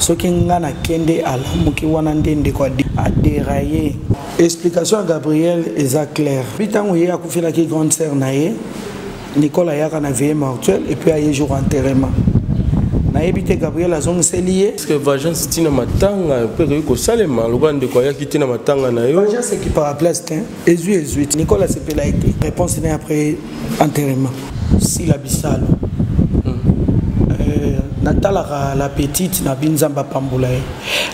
soki nga na kende alamuki wana nde ndeko aderaye explication ya gabriel eza claire mpi ntango ye akufelaki grande sœur na ye nicola ayaka na veille mortuel epuis aye jour enterrement nayebi te gabriel azongiseli ye parceke vagence ntina matanga mpe ekoki kosalema lokola ndeko ayaki ntina matanga na yo vagence ekipaka place te ezwi ezwi nicola asepela ye te réponse ne après enterrement sila bisalo hmm. euh, natalaka la petite na bi nzambe apambola ye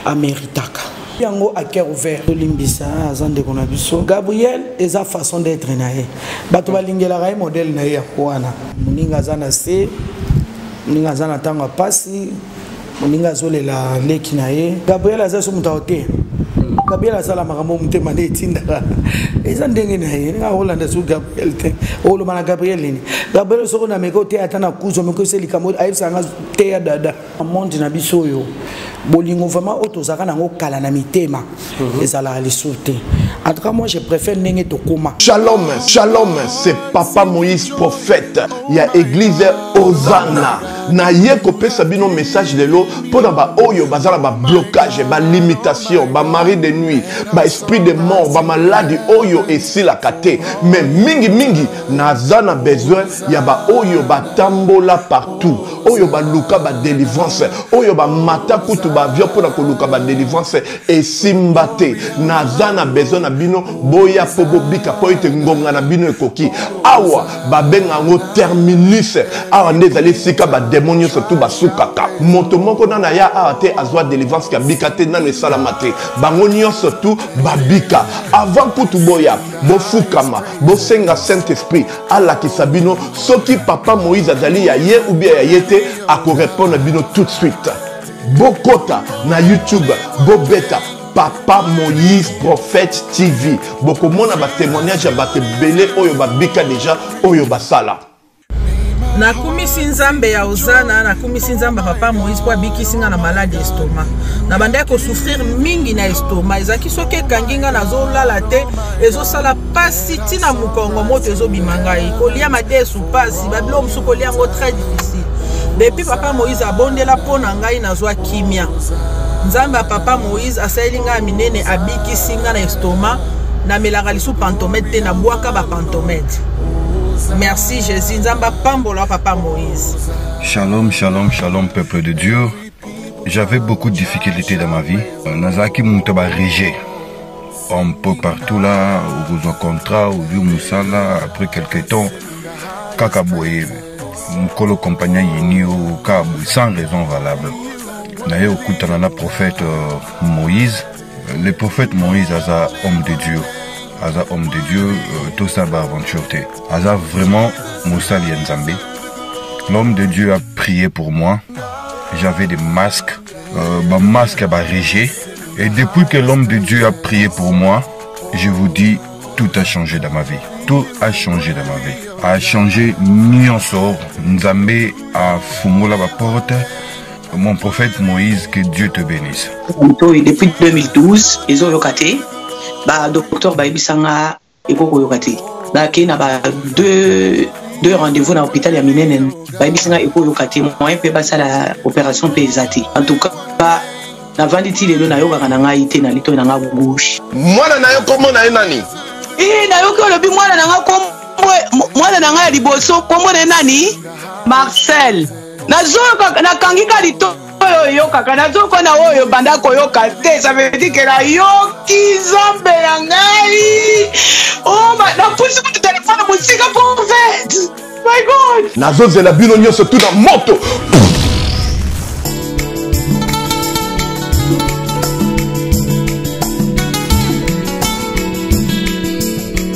ameritaka yango à cœur ouvert tolimbisa aza ndeko na biso gabriel eza façon d'être na ye bato balingelaka ye modèle na ye yango wana moninga aza na se moninga aza na ntango ya mpasi moninga azolela leki na ye gabriel aza so moto te gabriel asala makambo motema nde etindaka eza ndenge na ye nga olanda so gabriel te oloba na gabriel nini gabriel soko na meko te ata na kuzo meko ese likambo ayebisaka nga teya dada monde na biso oyo bolingo vraiment oyo tozalaka nango kala na mitema Mhm. ezalaka lisusu te en tout cas moi je préfère ndenge tokoma shalom shalom c'est papa moïse prophète ya église ozana naye kopesa bino message lelo mpo na baoyo baza na bablocage balimitation bamari de nuit baesprit de mort bamaladi oyo esilaka te mais mingimingi naza na besoin ya baoyo batambola partout oyo baluka badelivrance oyo bamata kutu baavion mpo na koluka badelivrance esimba te naza na besoin na bino boya mpo bobika mpo ete ngonga na bino ekoki awa babenga yango terminus awa nde ezali esika bademo nyonso tu basukaka moto moko nana ya awa te azwa delivrance kabika te nano esalama te bango nyonso tu babika avant kutu boya bofukama bosenga saint esprit alakisa bino soki papa moïse azali ya ye ubia ya ye te akorepondre bino tout de suite bokota na youtube bobeta papa moïse prophète tv bokomona batémoignage ya bato ebele oyo babika deja oyo basala nakumisi nzambe ya ozana nakumisi nzambe ya papa moïse mpo abikisi nga na maladi ya estoma nabandaki kosouffrir mingi na estoma ezalaki soki ekangi nga nazolala te ezosala mpasi ntina mokongo moto ezobima ngai kolia madesu mpasi babilo mosusu kolia yango très difficile depuis papa moïse abondela mpo na ngai nazwa kimia nzambe ya papa moïse asaleli ngai ya minene abikisi ngai na estoma namelaka lisu pantomètre te nabwaka ba pantomètre merci jésus nzambe apambola papa moïse shalom shalom shalom peuple de dieu j'avais beaucoup de difficultés dans ma vie euh, nazalaki moto ba rejet un peu partout là okozwa contrat ozwi mosala après quelque temps kaka boye mokolo kompagnie ayini yo kaka boye sans raison valable naye okutana na prophète euh, moïse le prophète moïse aza homme de dieu aza homme de dieu euh, tosa baaventure te aza vraiment mosali ya nzambe l'homme de dieu a prié pour moi j'avais des masques euh, bamasque ya barejet et depuis que l'homme de dieu a prié pour moi je vous dis tout a changé dans ma vie tout a changé dans ma vie a changé nyonso nzambe afungola baporte Mon prophète Moïse, que Dieu te bénisse. Depuis 2012, ils ont locaté. Bah, docteur Baïbi Sanga, et Koko Yokati. Bah, qui n'a pas deux, deux rendez-vous dans l'hôpital Yaminene. Baïbi Sanga, et Koko Yokati. Moi, je peux pas ça l'opération paysati. En tout cas, bah, navandi ti lelo nayokaka na ngai te na litoi na ngai gauche mwana na yo nkombo na ye nani ee nayoki olobi mwana na ngai mwana na ngai ya liboso nkombo na ye nani marcel nazoyoka nakangi ka litoyo oyokaka nazoyoka na oyo banda koyoka te ça veut dire que nayoki nzambe na ngai oh, napusi kutu telefone mosika profete my god nazozela bino nyonso tu na moto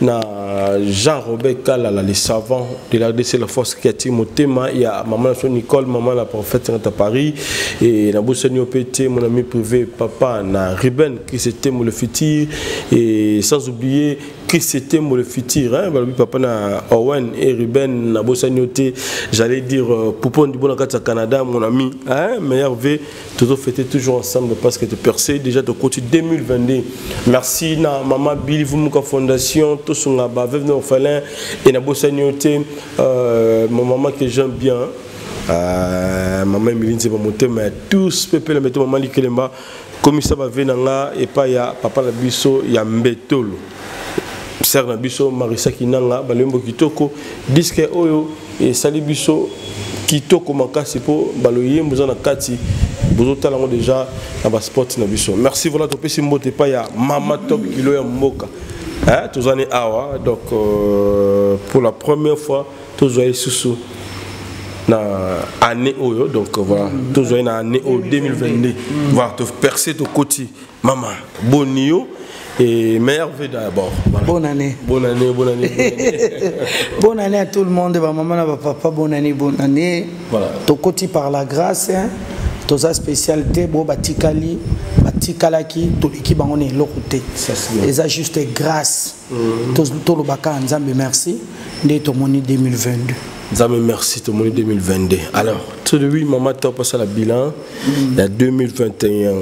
na jean robert kalala le savant de la rdc la force qui ati motema ya mama na biso nicole mama na prophète nata paris e nabosani yo mpe te mon ami privé papa na ruben krisetembo le futur e sans oublier krisetembo le futur hein, balobi papa na owen e ruben nabosani yo te j'allais dire euh, poupon dibona kati ya canada mon ami hein, meilleur v tozo fete toujours ensemble parce que tu percé déjà ton côté 2022 merci na maman Billy Vumuka Fondation tout son ba veuve orphelin et na bossanioté euh, mon maman que j'aime bien euh, maman Emeline c'est mon thème tous peuple la maman Likelemba comme ça va venir là et pas ya papa la biso ya mbetolo sœur na biso Marissa Kinanga balembo kitoko disque oyo esali biso kitoko makasi po baloyembo za na kati bozotala yango déjà na ba sport na biso merci voilà topesi mbote epai ya mama top kilo ya mboka hein, toza ne awa donc euh, pour la première fois tozwa ye susu na année oyo donc voilà tozwa ye na année oyo 2022 voilà toperce tokoti Maman, boni yo et meilleur vœu d'abord. Voilà. Bonne année. Bonne année, bonne année. bonne année à tout le monde, ma maman, ma papa, bonne année, bonne année. Voilà. Tokoti par la grâce, hein. toza spécial te bo batikali batikalaki toleki bango na eloko te eza juste grâce mm. tolobaka ya nzambe merci nde tomoni 2022 nzambe merci tomoni 2022 alors celui mama top asala bilan na 2021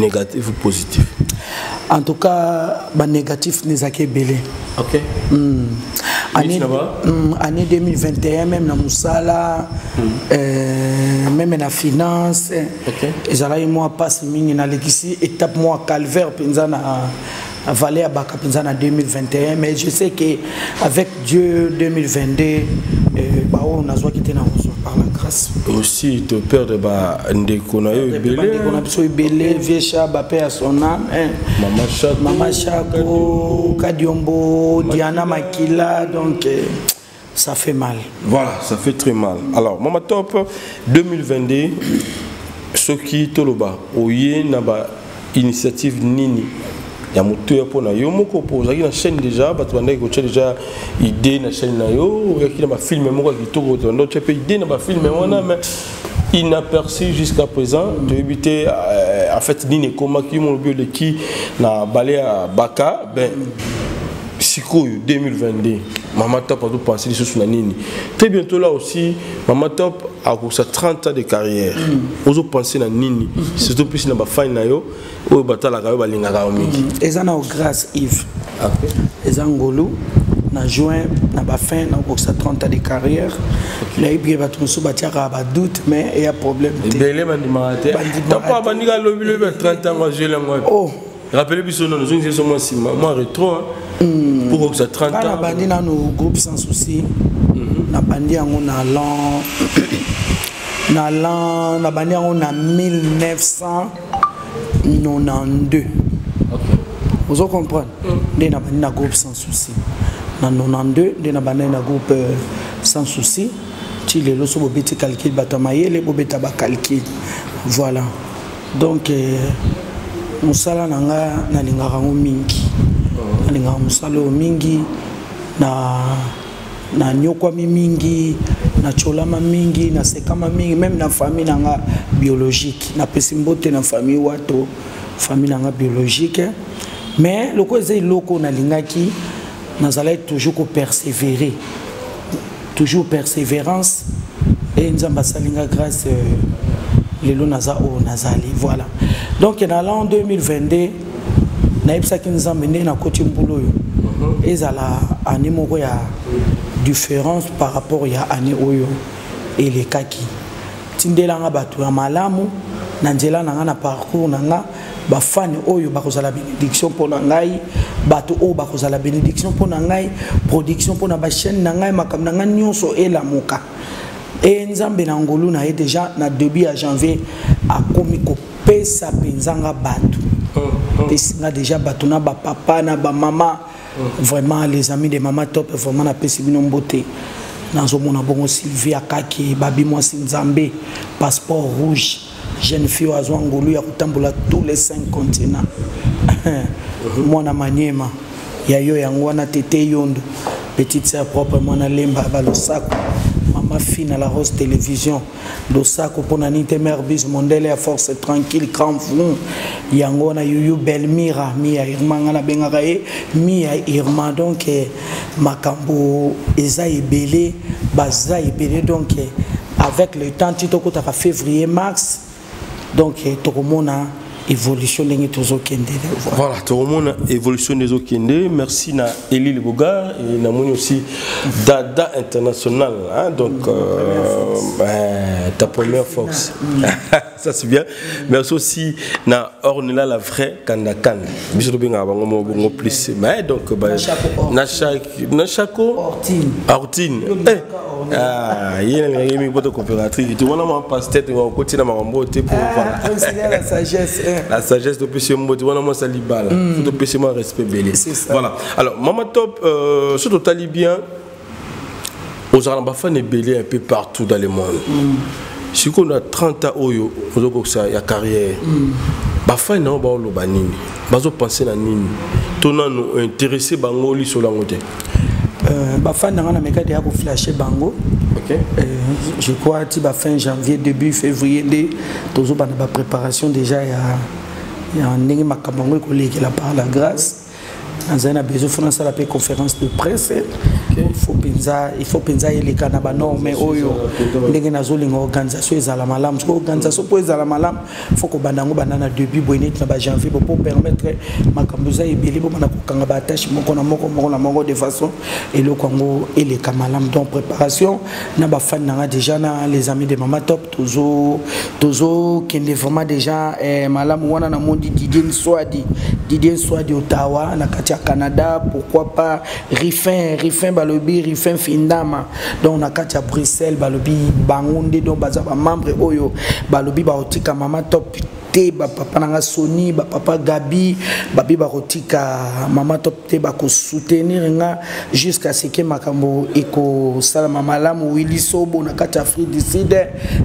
négatif ou positif en tout cas banégatif nezalaki ebele okay. mm. année, mm, année 2021 même na mosala mm. euh, meme na finance okay. ezalaki mwa mpasi mingi nalekisi étape mwa calvaire mpenza na Valé à Baka Penza en 2021, mais je sais qu'avec Dieu 2022, euh, bah, on a joué qui était dans par la grâce. Aussi, te perdre bah, ndeko na yo ebele. Ndeko na biso ebele, vieux Chaba, paix à son âme. Hein. Mama Chako, Mama Chako, Kadiombo, Diana Makila, donc. Euh, Ça fait mal. Voilà, ça fait très mal. Alors, Mama Top, 2022, ce qui toloba, oye na ba initiative nini ya moto ya mpona yo moko mpo ozalaki na chaîne déjà bato bandaki kotya déjà idée na chaîne na yo oyaki na bafilme moko ya kitoko bato banda otya mpe idée na bafilme wana mais inaperçu jusqu'à présent toyebi te euh, en fait nini ekomaki molobi oleki na bale ya baka ben sikoyo 2022 mama top azopanse lisusu na nini très bientôt là aussi mama top akokisa 30 ans de carrière mm. ozopanse na nini mm. surtout mpisi na bafani na yo oyo batalaka yo balingaka yo mingi mm. eza na grâce ive ah. eza ngolu na juin na bafin nakokokisa 30 ans de carrière nayebi bato mosusu batiaka badoute mais eya problème te ebele bandimaka te bandimaka te 30 ans azweli yango Rappelez biso non zongisa biso mwa nsima mwa retro hmm. mpo kokisa 30 ans nabandi nano groupe sans souci hmm. nabandi yango na lan na lan nabandi yango na 1992 ozo comprendre hmm. nde nabandi na groupe sans souci na 92 nde nabandaki na groupe euh, sans souci ti lelo so bobeti calcule bato ya mayele bobeta bacalcule voilà donc euh, mosala na nga nalingaka yango mingi oh. nalingaka mosala oyo mingi na nanyokwami mingi nacolama mingi nasekama mingi meme na famille na nga biologique napesi mbote na famille wato famille na nga biologique mais lokola eza eloko nalingaki nazalaki toujours ko persévérer toujours persévérance et nzambe asali nga grâce euh, lelo naza oyo nazali voilà donc na l'an 2022 nayebisaki nzambe nde nakoti mbula oyo mhm. ezala année moko ya différence par rapport ya année oyo elekaki tindelanga bato ya malamu na nzela na nga na parcours na nga bafani oyo bakozala bénédiction mpo na ngai bato oyo bakozala bénédiction mpo na ngai production mpo na bachaîne na ngai makambo na ngai nyonso elamuka e nzambe na ngolu na ye déjà na début ya janvier akomi kopesa mpenza nga bato apesi nga déjà bato na bapapa na bamama vraiment les amis de mama top vraiment napesi bino mbote nazomona bongo sylvie akaki babi mwasi nzambe passeport rouge jeune fille oyo azwa ngolu ya kotambola tous les cinq continents mwana maniema ya yo yango wana tete yondo petite sœur propre mwana lemba balosako mama fina la rose télévision losako mpo na nini te mare bis mondele ya force tranquille canfrun yango wana yuyu belmira mia irma ngai nabengaka ye mia irma donc eh, makambo eza ebele baza ebele donc eh, avec le temps ti tokotaka février mars donc eh, tokomona évolution ndenge tozokende voilà tokomona évolution nde ezokende merci na eli libogar e namoni aussi dada international hein, donc euh, euh, ta première force Ça c'est bien. Merci aussi na Ornella la vraie Kanda Kanda. Biso to benga bango mo bongo plus. Mais donc ba na chaque na chaque Ortine. Ortine. Eh. Ah, yena na yemi poto coopérative. Tu wana ma passe tête wa koti na mambo te pour voilà. Ah, la sagesse. Eh. La sagesse to pesi mbo tu wana mo sali bala. Mm. To pesi ma respect belé. Voilà. Alors maman top euh surtout tali bien ozala na bafane ebele un peu partout dans le monde mm. sikoyo na 30 ans oyo ozokokisa ya carrière mm. bafane na yango baoloba nini bazopense na nini to nano interesse bango lisolo yango te euh, bafane na ngai na mekate ya koflashe bango okay. euh, je crois ti bafin janvier début février nde tozobanda bapréparation déjà ya, ya ndenge makambo yango ekolekela par la grâce nazali na besoin fo nasala mpe conférence de presse faut mpenza il faut mpenza eleka na banorme oyo ndenge nazolinga organisation ezala malamu soki organisation mpo ezala malamu faut kobanda yango banda na début boye neti na bajanvier bo mpo permettre makambo eza ebele bomana kokanga baattache moko na moko moko na moko de façon eloko yango eleka malamu donc préparation na bafani na nga déjà na les amis de mama top tozo tozo kende vraiment déjà eh, malamu wana na moni Didier Nswadi Didier Nswadi Ottawa na kati ya Canada pourquoi pas Rifin Rifin balobi Rifin Findama donc na kati ya Bruxelles balobi bango nde donc baza ba membre oyo balobi baotika mama top te ba papa na nga Sony ba papa Gabi babi bakotika mama top te bakosoutenir nga jusqu'à ce que makambo ekosalama malamu wili sobo na kati ya afrique du sud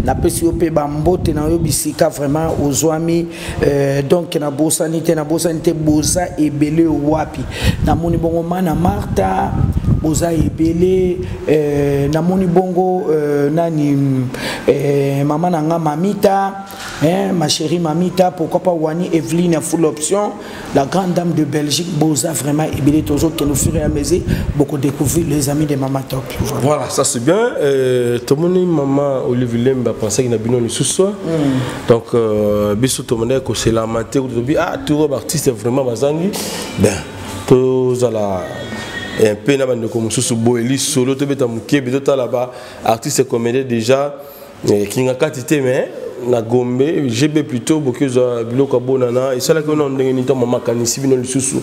napesi yo mpe bambote na yo bisika vraiment ozwami euh, donc nabosani te nabosani te boza ebele wapi namoni bongo mana marta boza ebele euh, namoni bongo euh, nani euh, mama na nga mamita eh, ma chérie mamita pourquoi pas wani eveline ya full option La grande dame de Belgique, Boza, vraiment, et Billy Tozo, qui nous ferait à mesure, beaucoup découvrir les amis de Maman Top. Voilà, voilà ça c'est bien. Euh, tout le monde, Maman Olivier Lemba, pensait qu'il n'a pas eu ce soir. Mm. Donc, euh, bisous, tout le monde, c'est la matière, ah, tout le artiste, vraiment, Bazangi. Ben, tout ça là. mpe na bandeko mosusu boye lisolo tobeta mokebe totala ba artiste comédien déjà eh, kingakati te mais na gombe gb plutôt boki ozwa biloko abonana esalaki ona ndenge nini ntango makanisi bino lisusu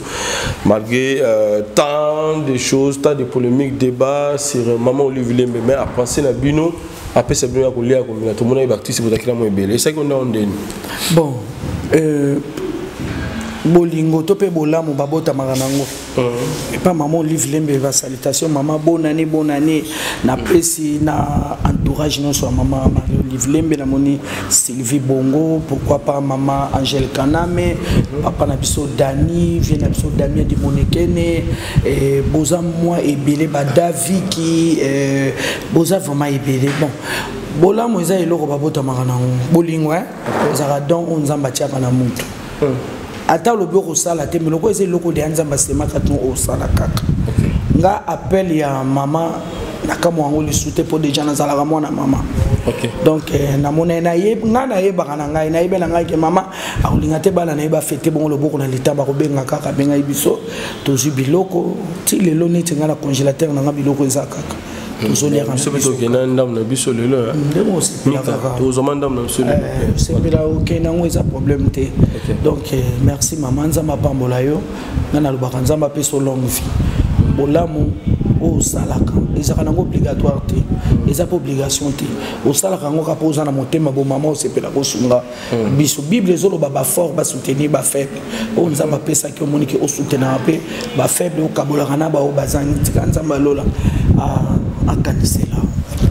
malgré euh, tant de choses tant de polémique débat sur euh, mama olive lembe mais apense na bino apesa bino ya kolia komela tomonaki baactrice bozalaki na mo ebele esalaki ona o ndeni bon euh, bolingo to mpe bolamu babotamaka na yango Euh. epa mama olive lembe basalutation mama bona ne bona ne napesi na entourage nyonso ya mama marie olive lembe namoni sylvie bongo pourquoi pas mama angèle kaname papa na biso dani vie na biso damien dimonekene eh, boza mwa ebele badaviki eh, boza vraiment ebele bon bolamu eza eloko babotamaka na yango bolingo ezalaka don oyo nzambe atiaka na motu ata olobi okosala te meloko eza eloko deya nzambe asemaka tino osala kaka nga appel ya mama nakamwa yango lisu te mpo deja nazalaka mwana mama okay. donc eh, namona ngai nayebaka na ngai nayebi na ngai ke mama akolinga te bana na ye bafete bongo loboko na lita bakobenga kaka abengai biso tozwi biloko ti lelo neti ngai na congélateur na ngai biloko eza kaka tozoliaka biso mpe tokenda ndambo na biso lelo tozwama ndambo na biso lelosepela okende yango eza problème te donc eh, merci mama nzambe apambola yo ngai nalobaka nzambe apesa longue vie bolamu oyo osalaka ezalaka nango obligatoire te eza mpe obligation te osalaka yango kaka mpo oza na motema bomama osepela kosunga Hmm. biso bible ezoloba bafort basoutenir bafaible oyo nzambe apesaki omoni ke osoutenaka mpe bafaible okabolaka na baoyo bazangi tika nzambe alola akanisela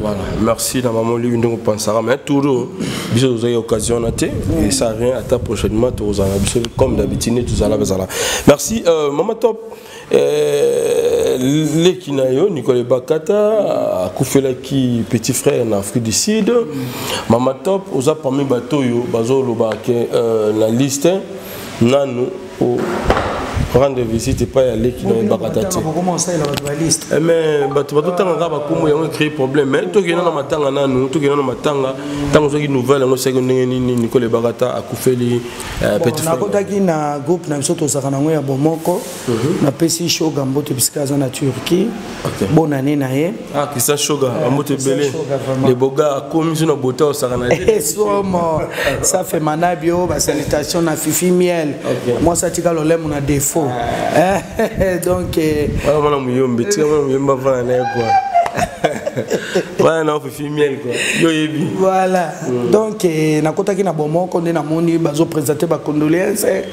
Voilà. Merci la maman Liu donc pensera mais toujours biso vous avez occasion na te et ça rien à ta prochainement tous comme d'habitude tous à la Merci euh, maman top Euh, leki na yo nicole bakata akufelaki petit frère na afrique du sud mama top oza parmi bato oyo bazoloba ke euh, na liste nanu rendre visite epai ya leki na ebakata te eh, mais bato batotangaka bakombo yango ecree problème mais tokenda na matanga nanu tokenda na matanga ntango ozwaki nouvelle yango esaki ndenge nini nicole ebakata akufeli Eh, bon, nakotaki na groupe na biso tozalaka na yango ya bomoko mm -hmm. napesi shoga mbote bisika aza na turquie okay. bon année na ye ah, kisa shoga eh, ambote ebele le boga akomi so na bota osaka na eh, somo ça fait manabio basalutation na fifi miel okay. mwasi atika lolemo na défaut ah. donc wana mwana moyombe tika mwana moyombe avana na ye kua wana na ofifi miel kua yo oyebi voilà Mm. donc eh, nakotaki na bomoko nde namoni bazopresente bacondoléance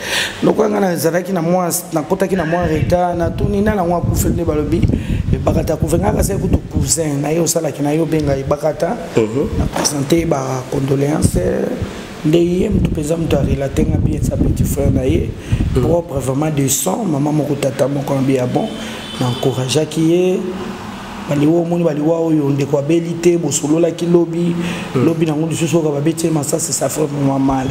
lokola ngai nazalaki na mwa nakotaki na mwa retard natuni na nango akufi nde balobi ebakata akufi ngai kasi kutu cousin na ye osalaki na ye obenga ebakata mhm. na presente bacondoléance nde ye moto mpenza moto arelate nga bien sa petit frère na ye mm. propre vraiment de son mama moko tata moko na biya bon na encourageaki ye baliwa omoni baliwa oyo ndeko abeli te bosololaki lobi hmm. lobi nango lisusu oka babeti ye masasi ça fait vraiment mal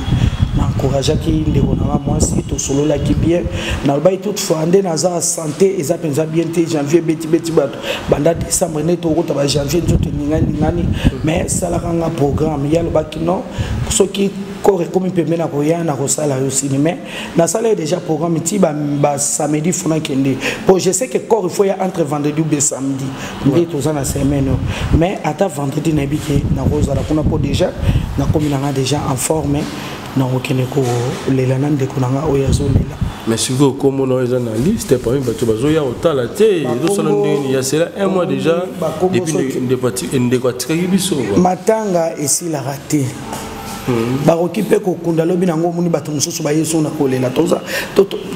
na encourageaki ndeko na nga mwasi tosololaki bien nalobaki toute fois nde naza santé eza mpenza bien te janvier betibeti bato banda décembre nde tokokota ba janvier nzoto eninganingani hmm. mais salaka nga programme ye alobaki non soki kore ekomi mpembe na koya na kosala yo sini mais nasala ye déjà programme ti basamedi ba funa kende po je sais que corps il faut ya entre vendredi ou bien samedi nde toza na semaine oyo mais ata vendredi nayebi ke nakozala kuna po déjà nakomi nanga déjà en forme nakokende kolela na ndeko na nga oyo azolela mais sikoyo nkombo na oyo eza na liste parmi bato bazoya kotala te ezosala ndenge ya sela un mois déjà depuis ndeko atikaki biso matanga esilaka te Hmm. bakoki mpe kokunda lobi na yango omoni bato mosusu baye so na kolela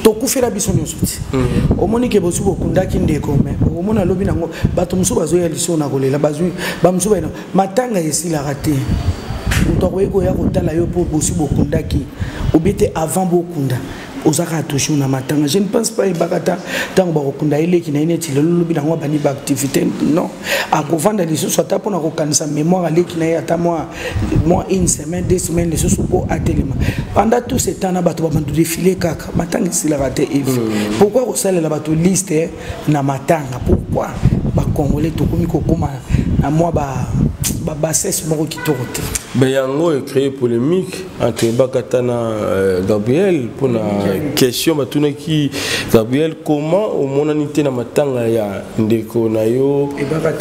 tokufela biso nyonso ti hmm. omoni ke bosuki okundaki ndeko me okomona lobi na yango bato mosusu bazoya liso na kolela bazwi bamosusu baina matanga esilaka te moto akoki koya kotala yo mpo bosi bokundaki obi te avant bokunda oza kaka toujours na matanga je ne pense pas yebaka ta ntango bakokunda ye leki na ye neti lelo lobi nango abandi baactivité non akovanda lisusu ata mpona kokanisa mémoire aleki na ye ata mwa mwa une semaine deux semaine lisusu mpo atelema pendant tout ce temps na bato babandu defile kaka matanga esilaka te evi hmm. pourkui kosalela bato liste eh, na matanga pourkui bacongolais tokomi kokóma na mwa babassesse moko kitoko te mais yango ecree polémique entre ebakata na euh, gabriel mpona question batunaki gabriel comment omonani te na matanga ya ndeko na yo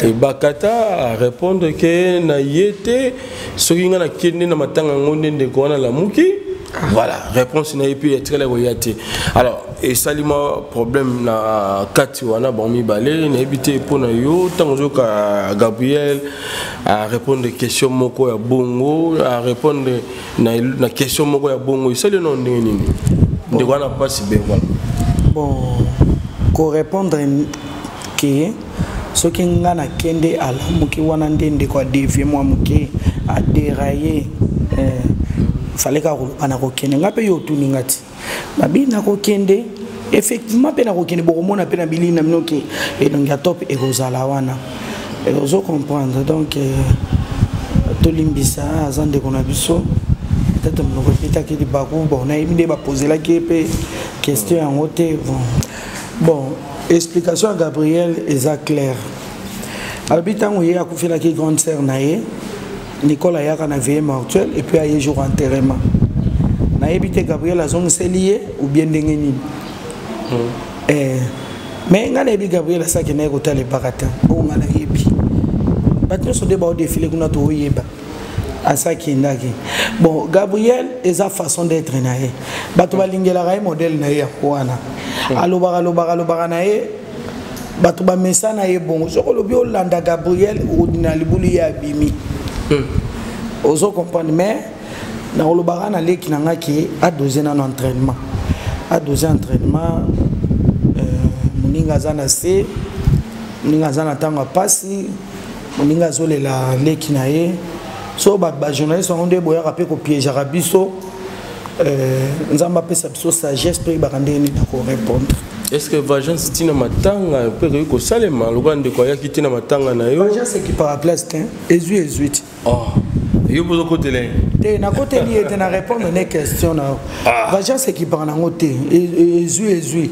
ebakata arépondre ke na ye te soki ngai nakende na matanga yango nde ndeko wana alamuki ah. voilà réponse na ye mpe etikala koya te alors esali mwa problème na kati wana bango mibale nayebi te mpo na yo ntango ozoyoka gabriel à répondre question moko ya bongo à répondre na, na question moko ya bongo esali na ndenge nini ndeko wana mpasi bengo bon korépondre ke soki nga nakende alamuki wana nde ndeko adevie mwa moke aderaye eh, faleka koloba na kokende nga mpe yo otuni nga ti babi nakokende effectivement mpe nakokende bokomona mpe na bilili na bino ke elongi ya top ekozala wana ozo comprendre donc euh, tolimbisa aza ndeko na biso peut-être monoko epetaki libaku bon nayebi nde bapozelaki ye mpe question yango te bon bon explication ya gabriel eza claire alobi ntango ye akufelaki grande sœur na ye Nicole ayaka na veille mortuelle et puis aye jour enterrement. Nayebi te Gabriel azongiseli ye ou bien ndenge nini. Hmm. Eh, mais nga nayebi Gabriel asaki naye kotala ebaka te. Oyo nga nayebi. Bato nyonso nde baodefile kuna toyeba. asaki endaki bon gabriel eza façon d'être na ye bato balingelaka ye modèle na ye yango wana hmm. alobaka alobaka alobaka na ye bato bamesana ye bongo soki olobi olanda gabriel na libulu ye abimi hmm. ozo comprendre mais nakolobaka na leki na ngai ke adose nano entraînement adose entraînement euh, moninga aza na se moninga aza na ntango ya mpasi moninga azolela leki na ye so bajournaliste yango nde boyaka mpe kopiegeaka biso euh, nzambe apesa biso sagesse toyebaka ndenge nini na korépondre est ce que vagence ti na matanga mpe ekoki kosalema lokola ndeko ayaki ti na matanga na yo vagence ekipaka place te ezwi ezwi ti oh. yo mpo ozokotela ye te nakoteli ye te na répondre ne question na yo ah. vagence ekipaka nango te e, e, ezwi ezwi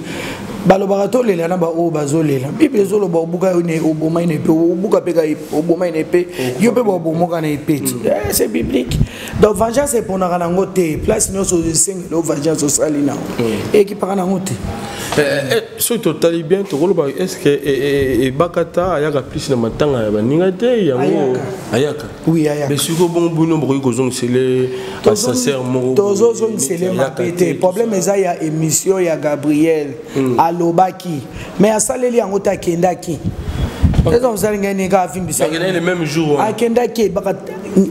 balobaka tolela na baoyo bazolela bible ezoloba obuka yo ne oboma ye na epe obuka mpe oboma ye na epe yo mpe baobomoka na epe ti eh, c'est biblique donc vengeance eponaka nango te place nyonso esengeli o vengeance osali nango ekipaka nango te eh, eh, soki totali bien tokoloba est ce que eh, ebakata ayaka plus na matanga ya baninga te yango ayaka mais sikoyo bongo bino bokoki kozongisele asaser moko tozozongisele mabe te problème eza ya émission ya gabriel mm. alobaki mais asaleli yango te akendaki eza mosali ngai nini kaka avimbisa akendaki ebaka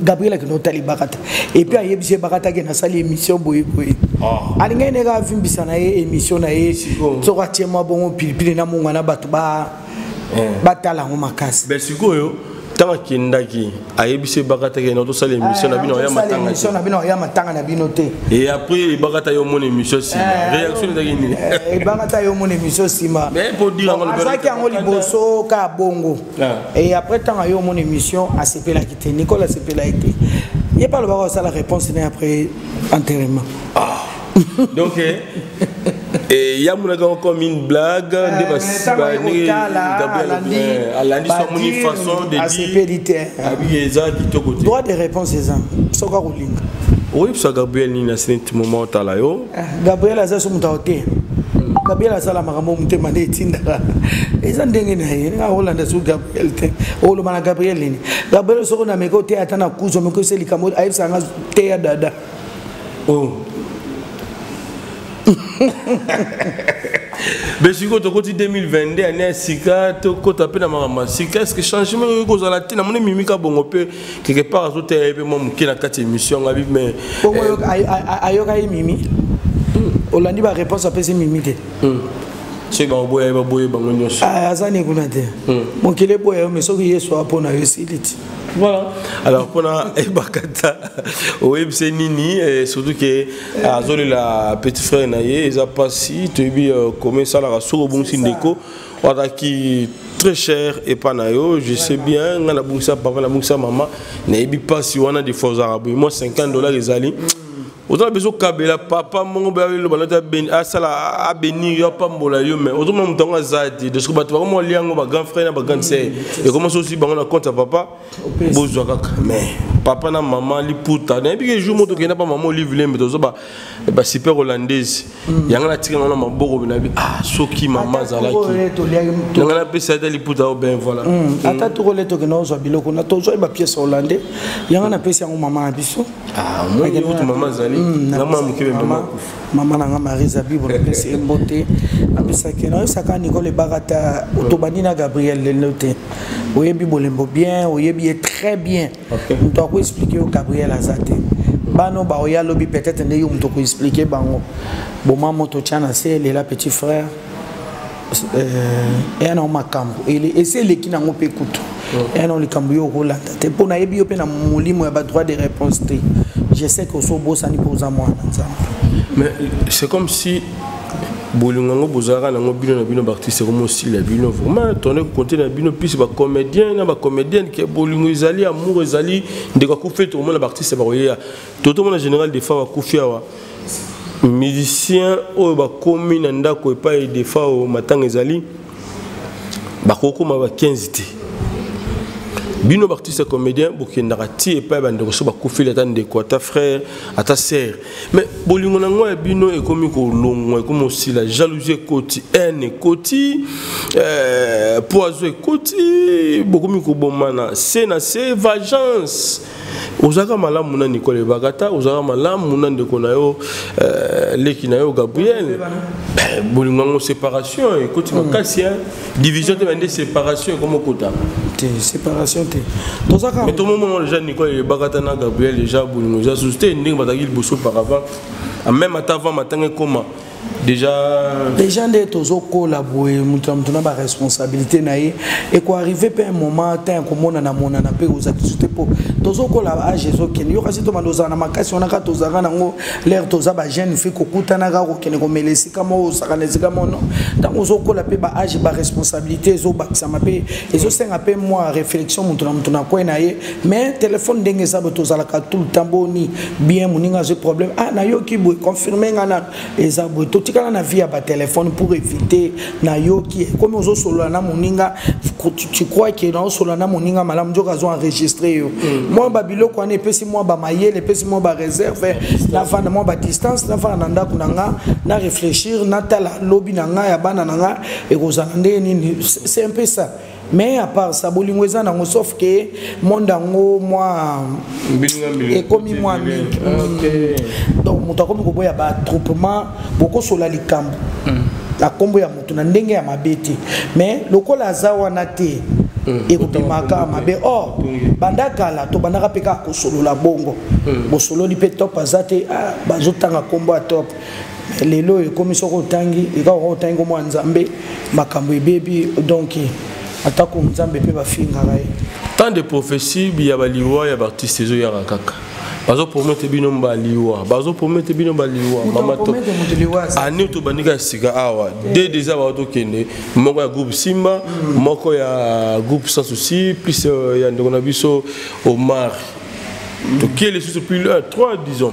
gabriel akende otali bakata epuis ayebisi ye bakata ake nasali émission boye boye ah. alingaki nde kaka avimbisa na ye émission na ye soko atie mwa bongo pilipili na monga na bato ba eh. batala yango makasi sikoyo ntango akendaki ayebisi ebakata ke na tosala émission na bino ya matanga émission na bino ya matanga na bino te et après ebakata yo mona émission nsima eh, réaction ezalaki nini eh, ebakata yo mona émission nsima azalaki yango liboso ka bongo ah. et après ntango ayo mona émission asepelaki te nicole asepelaki te ye mpe alobaka osala réponse ne après enterrement ah. donc eh, Eh, yamonaka ngo comme une blague eh, nde basibalandi eh, somoni façon de asepeli te abi ah eza kitoko te droit de réponse eza soki akolinga oyebisa gabriel nini na senti moma otala yo gabriel aza so moto aoteya gabriel asala makambo motema nde etindaka eza ndenge na ye ndenge akolanda soki gabriel te okoloba na gabriel nini gabriel soko na meko te ata na kuzu meko ese likambo ayebisaka nga teya dada oh. besiko tokoti 2022 ane ya sika tokota mpe na makambo ya sika estce changement oyo kozala te namoni mimika bongo mpe quelque part azoteya ye mpe mwa moke na kati ya émission ngabi mais euh, ayoka ye mimi olandi baréponse apesi mimi te hmm. soki baboya ye baboye bango nyonso ah, aza ne kuna te hmm. mokili eboya yo mais soki yesu apona yo esili ti Voilà. Alors, pour Ebakata, oui, c'est Nini, et surtout que Azoli, la petite frère Naye, ils ont passé, tu as vu euh, comment ça, la race, au bon syndico, voilà qui très cher et pas nayo je sais bien nga na bungisa papa na bungisa maman na yebi pasi wana de forza rabu moi 50 dollars ezali mm. ozala biso kabela papa moko mpe eloba nati asala abenir yo apambola yo mai ozomona moto yango aza te deske bato bango mwa liango bagrand frère na bagrande sœur ekomasi osi bango na compte ya papa bozwa kaka mai papa na mama liputa nayebi ke jour moto okenda pa mama olive lembe tozo basiper hollandaise Mm. yanga natika ngo na maboko binabi ah soki mama azalakiyanga napesa ata liputa o ben voilà mm. Mm. ata tokole toke na ozwa biloko na tozwai bapiese hollande yanga napesi yango mama na biso ah, motu mama azali nama moke bemama mama na nga marie zabibo napesi ye mbote napesaki nayosaka nicole ebaka ta otobandi na gabriel lelo te oyebi bolembo bien oyebi ye très bien okay. moto akoexplike yo gabriel aza te bano baoya lobi peut-être nde yo moto okoexplike bango boma moto tya na se lela petit frère eh, eya nango makambo esi eleki nango mpe kutu eya nango likambo yo okolanda te mpo nayebi yo mpe na molimo ya badroit de réponse te je sais que osobosani mpo oza mwana nzambe mais c'est comme si bolingo yango bozalaka nango bino na bino baartiste yango mosila bino vraiment tonde kokonte na bino plus bacomédien na bacomédienne ke bolingo ezali amour ezali ndeko akufi tokomona baartiste bakoyeya totomona général defa akufi awa musicien oyo bakomi na ndako epai defao matanga ezali bakokoma ba 15 te bino baartiste comédien bokendaka ti epai bandeko so bakufeli ata ndeko ata frère ata sere mais bolingo na ngai ya bino ekomi kolongwa ekomi osila jalousie ekoti haine ekoti euh, poison ekoti bokomi kobomana se na se vagence ozalaka malamu na nicole ebakata ozalaka malamu na ndeko na yo euh, leki na yo gabriel bolingo yango séparation ekoti makasi hein division te mais nde séparation ekoma okota te séparation te tozaka mais tomomona déjà nicole elebakata na gabriel déjà bolingo eza susu te ndenge bazalaki liboso auparavant même ata avant matanga ekoma déjà déjà nde tozokola boye moto na moto na baresponsabilité na ye ekoarrive mpe un moment ata ya komonana monana mpe ozalaki su te mpo tozokola age ezokende yo kasi tomanda ozala na makasi wana kaka tozalaka nango lere toza bajeune fi kokutanaka kokende komela esika moko osakana esika mono ntango ozokola mpe baage baresponsabilité ezobakisama mpe ezosenga mpe mwa réflexion moto na moto na kwe na ye mais telefone ndenge eza bo tozalaka tout le temps boni bien moninga azwi problème ah nayoki boye confirme nga nano eza boye totikala na vie ya batelefone pour éviter nayoki ekomi ozosolola na moninga tu crois ke naosolola na moninga malamu nzoka azo enregistre yo mm. mwa babiloko wana epesi mwa bamayele epesi mwa bareserve nafanda mwa badistance nafanda na ndako na nga na réfléchir natala lobi na nga ya bana na nga ekozala ndenge nini c'est un peu ça mais à part ça bolingo eza nango sauf que monde yango mwa ekomi mwa mingi ah, donc moto akomi koboya baattroupement bokosola likambo hmm. na nkombo ya moto na ndenge ya mabe te mais lokola aza wana te hmm. ekobimaka mabe or banda kala tobandaka mpe kaka kosolola bongo hmm. bosololi mpe top aza te ah, bazotanga nkombo ya top lelo oyo ekomi soki otangi ekaka otangi komo ya nzambe makambo ebebi donc atako nzambe mpe bafingaka ye tant de prophétie ya baliwa ya baartiste ezoyaka kaka bazopromete bino baliwa bazopromete bino baliwa ane ah, tobandika ya sika awa de deza bao tokende moko ya groupe simba mm. moko ya groupe sans souci plus euh, ya ndeko na biso omar mm. tokei lisusu plus 3 euh, disons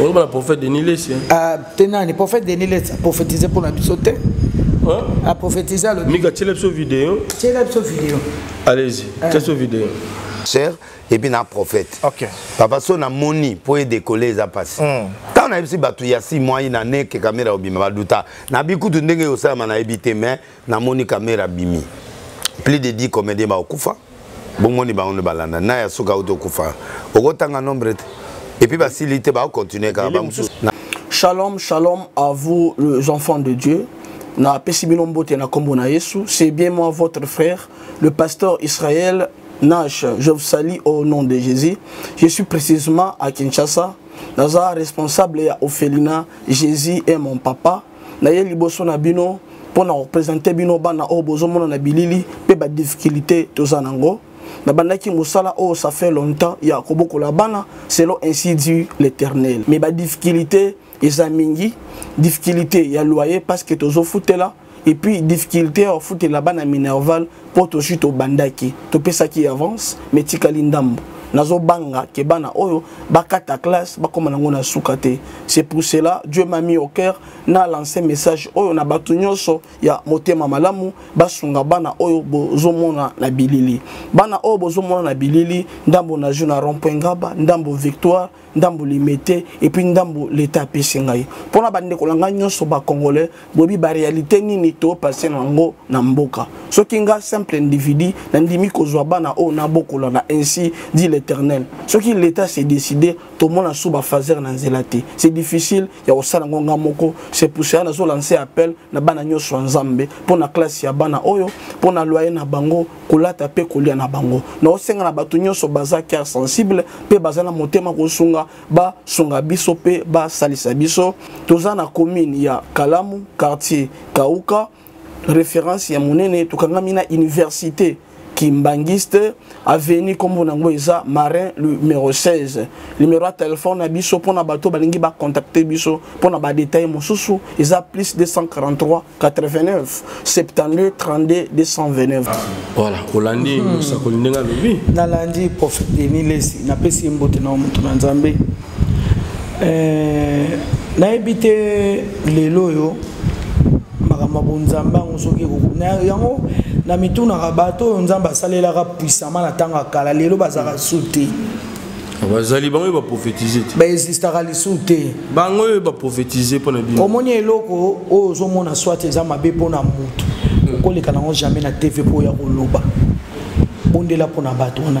oyo bana prophète denis lesi ah, te nani prophète denis lesi prophétise mpo na biso te aprophétise alobi mika tiela biso video tiela biso video allez-y ah. tiela biso video cher epuis na prophète okay. papa so namoni mpo edekole eza mpasi mm. ntango nayebisi bato ya si mwai na neke kamera obima baduta nabi kutu ndenge osalama nayebi te mais namoni kamera abimi plus de 10 comédien bakokufa bomoni bango nde balanda na ya suka auti okufa okotanga nombre te epuis basili te bakocontinue kaka bamosusu shalom shalom à vous les enfants de dieu napesi bino mbote na nkombo na yesu c'est bien moi votre frère le pasteur israël nash je vous salue au nom de jésus je suis précisément à kinshasa naza responsable ya ophelina jésus est mon papa naye liboso na bino mpo na kopresente bino bana oyo bozomona na bilili mpe badifficulté toza nango nabandaki mosala oyo ça fait longtemps ya kobokola bana selon ainsi dit l'éternel mais badifficulté eza mingi difficulté ya loyer parce que tozofutela et puis difficulté ya kofutela bana minerval mpo tozwi tobandaki topesaki ye avance me etikali ndambo nazobanga ke bana oyo bakata classe bakóma nango na suka te c'est pour cela dieu m'a mis au cœur na lance message oyo na bato nyonso ya motema malamu basunga bana oyo bozomona na bilili bana oyo bozomona na bilili ndambo nazwi na rond point ngaba ndambo victoire ndambo limete epuis ndambo leta apesi ngai mpona bandeko na ngai nyonso bacongolais boyebi barealité nini topase na yango na mboka soki ngai simple individu nandimi kozwa bana oyo nabokola na ainsi dit l'éternel soki leta se décide tomona su bafaser na nzela te c'est difficile ya kosala yango nga moko c'est pour cela nazolanse appel na bana nyonso ya nzambe mpo na klase ya bana oyo mpo na loye na bango kolata mpe kolia na bango naosenga na bato nyonso baza cœur sensible mpe baza na motema kosunga basunga biso mpe basalisa biso toza na commune ya kalamu quartier kauka référence ya monene tokangami na université kimbanguiste aveni nkombo na yango eza marin numero 16 numero ya telefone na biso mpo na bato balingi bacontacte biso mpo na badetail mosusu eza plus 243 89 72 32 229 voilà olandi hmm. mosakoli ndenge alobi nalandi prophète denis lesi napesi ye mbote na moto na nzambe eh, nayebi te lelo oyo makambo ya bonzambe yango soki yango na mitunaka bato oyo nzambe asalelaka puisama na ntango ya kala lelo bazalaka su te bazali bango oyo baprofetize te baexistaka lisusu te bango oyo baprofetize mpo na bino omoni eloko oyo ozomona swat eza mabe mpo na motu okoleka nango jamais na tv mpo oya koloba bondela mpo na bato wana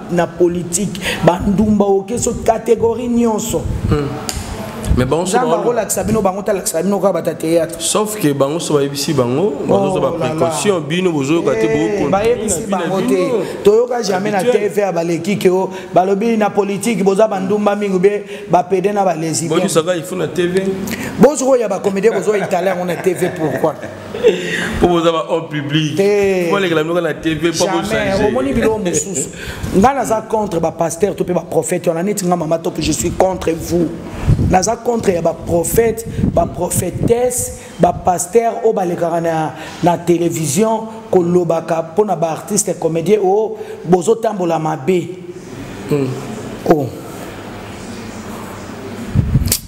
na politique ba ndumba oke so catégorie nyonso hmm. mais bango so bango kolakisa bino bango talakisa bino kaka bata théâtre sauf que bango so bayebisi bango bazoza oh ba précaution bino bozoyoka te eh, bayebisi bango te toyoka jamais na tv ya baleki ke o balobi na politique boza bandumba mingi be bapede na balesi bonisaka ifo na tv bozokoya bacomédien bozoya italien yango na tv pourquoi mpo boza ba homme public eh. bolekela binoka na tv mpo bochange omoni biloko mosusu ngai naza contre bapaster to mpe baprofete wana neti ngai mama toki je suis contre vous naza contre ya baprofete baprofetese bapaster oyo balekaka na, na télévision kolobaka mpo na baartiste comédien oyo bozotambola mabe mm. oh.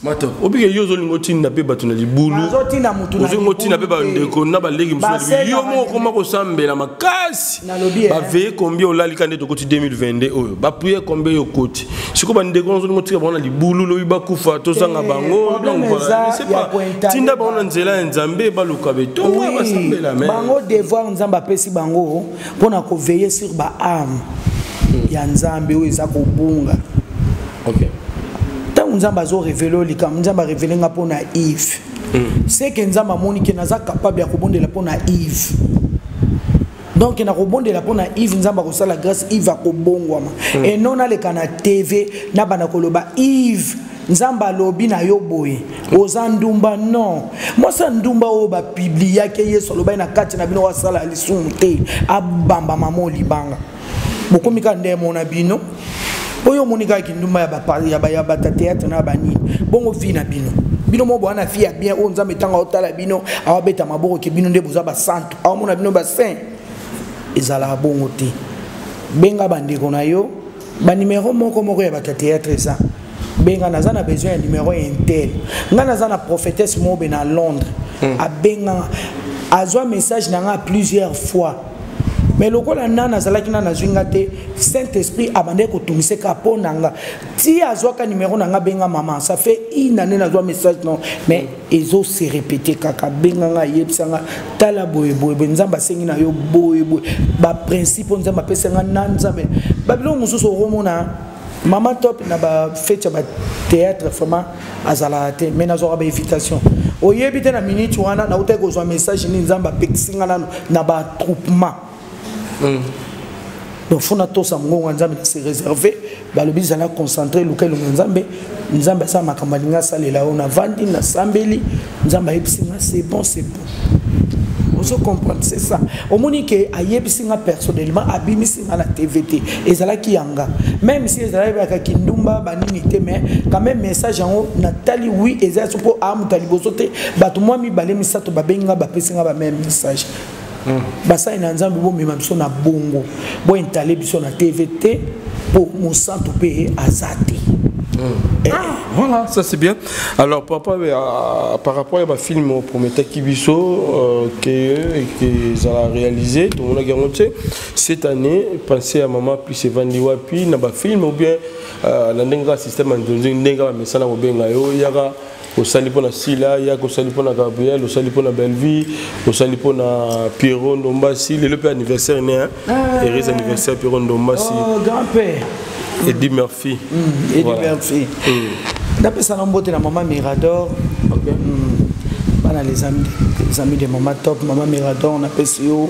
mato obike yo ozolinga otinda mpe bato na libuluozonga otinda mpe bandeko na baleki mosusu yo moko okoma kosambela makasi baveye kombi olalika nde tokoti 2022 oyo bapriye kombi oyo okoti sikoyo bandeko wana ozolinga otika bango na libulu lobi bakufa tozanga eh, bango tinda bango na nzela ya nzambe baluka betongo basambela bango devoir nzambe apesi bango mpo na koveille sur baarme hmm. ya nzambe oyo eza kobunga ntango nzambe azorevele oyo likambo nzambe arevele nga mpo na ive hmm. seke nzambe amoni ke naza kapable ya kobondela mpo na ive donc nakobondela mpo na ive nzambe akosala grâce ive akobongwama hmm. enona aleka na tv nabanda koloba ive nzambe alobi na yo boye oza ndumba non mwasi ya ndumba oyo bapibliake yesu alobaki na kati na bino asala lisumu te abamba mama o libanga bokomi kaka nde mona bino oyo omoni kaka kindumba ya batateatre na banini bongo vi na bino bino mo boana fi ya bien oyo nzambe ntango aotala bino awabeta maboko ke bino nde boza basantu awamona bino basaint ezalaka bongo te benga bandeko na yo ba numero moko moko ya bato ya théâtre eza benga naza na besoin ya numero ya intel ngai naza na prophétesse mobe na londres mm. abenganga azwa message na ngai plusieurs fois mais lokola nani azalaki nani azwi nga te saint esprit abandaki kotungisa ka mpo na nga ti azwaka numero na nga benga mama ça fait une année nazwa message non mais ezo se répéter kaka benga nga yebisa nga tala boye boye boye nzambe asengi na yo boye boye ba principe nzambe apesa nga na nzambe ba biloko mosusu okomona mama top na ba fete ya ba théâtre vraiment azalaka te mais nazwaka ba invitation oyebi te na minute wana nautaki kozwa message nini nzambe apekisi nga nano na ba attroupement mm. donc fo natosa mongongo ya nzambe na se réserve balobi zala concentré luka elongo ya nzambe nzambe asala makambo alingi asalela yo navandi nasambeli nzambe ayebisi nga c'est bon c'est bon ozo comprendre c'est ça omoni ke ayebisi nga personnellement abimisi nga na tv te ezalaki yanga même si ezalaki baka kindumba banini te mais quand même message yango natali oui eza so mpo amuta liboso te bato mwa mibale misato babengi nga bapesi nga ba même message mm. basali na nzambe bomema biso na bongo bointale biso na tv te mpo mosantu mpe aza te mm. eh. ah, voilà ça c'est bien alors papa euh, par rapport ya bafilme oprometaki biso euh, ke ezala réalisé tomonaki yango te cette année pensé ya mama plus evandi wapi na bafilme ou bien euh, na ndenge kaka système ya nzonzi ndenge kaka mesana kobenga yo yaka osali mpo na sila yaka osali mpo na gabriel osali mpo na bellevie osali mpo na pierro ndombasi lelo mpe anniversaire ne ah. heureux anniversaire pierro ndombasi oh, grand père edi murphy mm, edi voilà. murphy mm. napesaka mbote na mama mirador okay. mm. bana les amis, les amis de mama top mama mirador napesi yo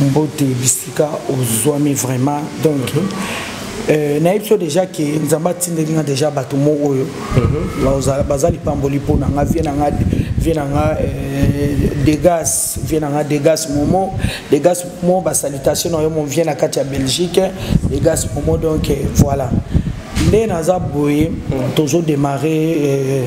mbote bisika ozwami vraiment donc mm -hmm. Euh, nayebi biso déjà ke nzambe atindeli nga déjà bato moko oyo mhm. baza lipamboli mpo na nga vie na nga vie na nga euh, degas vie na nga degas momo degas momo basalitation na yo mo vie na kati ya belgique degas momo donc euh, voilà nde naza boye mhm. tozo démarrer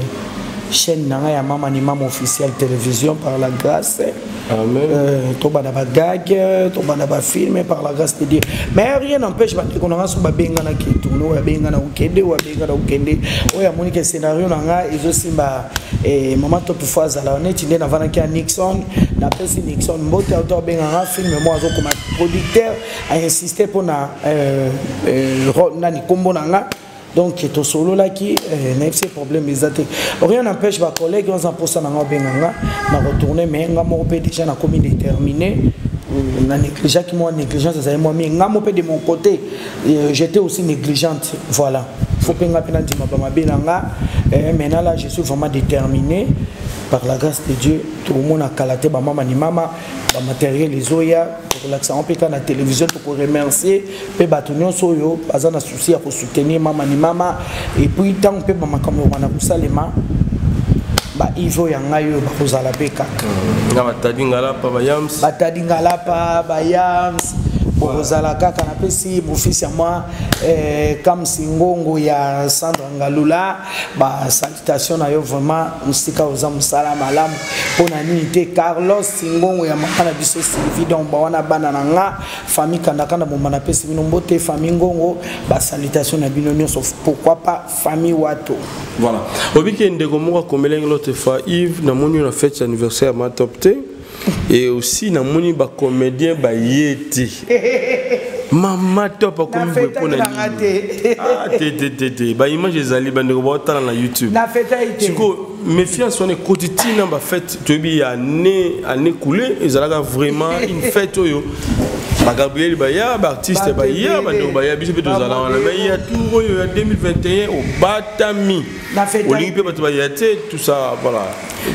chaîne na nga ya mama ni mama officielle télévision par la grâce Amen. Euh, tobanda bagag tobanda bafilme par la grâce de dieu mais rien n'empêche bandeko na nga so babenganaki tourne oyo abengana kokende oyo abengana kokende oyo amoni ke scénario na nga ezosimba eh, mama top fois azala neti nde navandaki ya nixon napesi nixon mbote auto abenga nga filme moko azokoma producteur ainsiste mpo na euh, euh, nani nkombo na nga donc tosololaki eh, nayebi se problème eza te rien n'empêche bacollègue oza mposa na nga obenga nga na retourne mais nga moko mpe déjà nakomi déterminé euh, na négligeaki mwa négligence ezali mwa mingi nga mo mpe de mon côté euh, j'étais aussi négligente voilà faut mpe nga mpe nandima bamabe na nga eh, maintenant là je suis vraiment déterminé par la grâce de dieu tokomona kala te bamama ni mama bamatériel ezoya tokolakisa yango mpe kaka na télévision tokoremercier mpe bato nyonso oyo baza na susi ya kosoutenir mama ni mama epuis ntango mpe bamakambo ya bana kosalema baivo ya ngai oyo bakozala mpe kaka mm. batadi ngalapa bayams batadi ngalapa bayams bokozala kaka napesi bofisi ya mwa eh, kamsi ngongo ya sandra ngalula basalitation na yo vraiment mosika oza mosala malamu mpo na nini te carlos ngongo ya mama na biso sylvie donc bawana bana na nga Famille Kandakanda Bomba na pesi bino mbote famille Ngongo ba salutation na bino nyonso pourquoi pas famille Wato. Voilà. Obike ndeko moko komelenge l'autre fois Yves na moni na fête anniversaire ma top te et aussi na moni ba comédien ba yeti. Mama top akomi boye mpo na nini te te te te baimage ezali bandeko baotala na youtube na feta ite méfiance wana ekoti ntina bafete toyebi ya année année coule ezalaka vraiment une fête oyo bagabriel baya baartiste baya bandeko baya biso mpe tozala wana mai ya tour oyo ya 2021 obatami olingi mpe bato baya te tusa voilà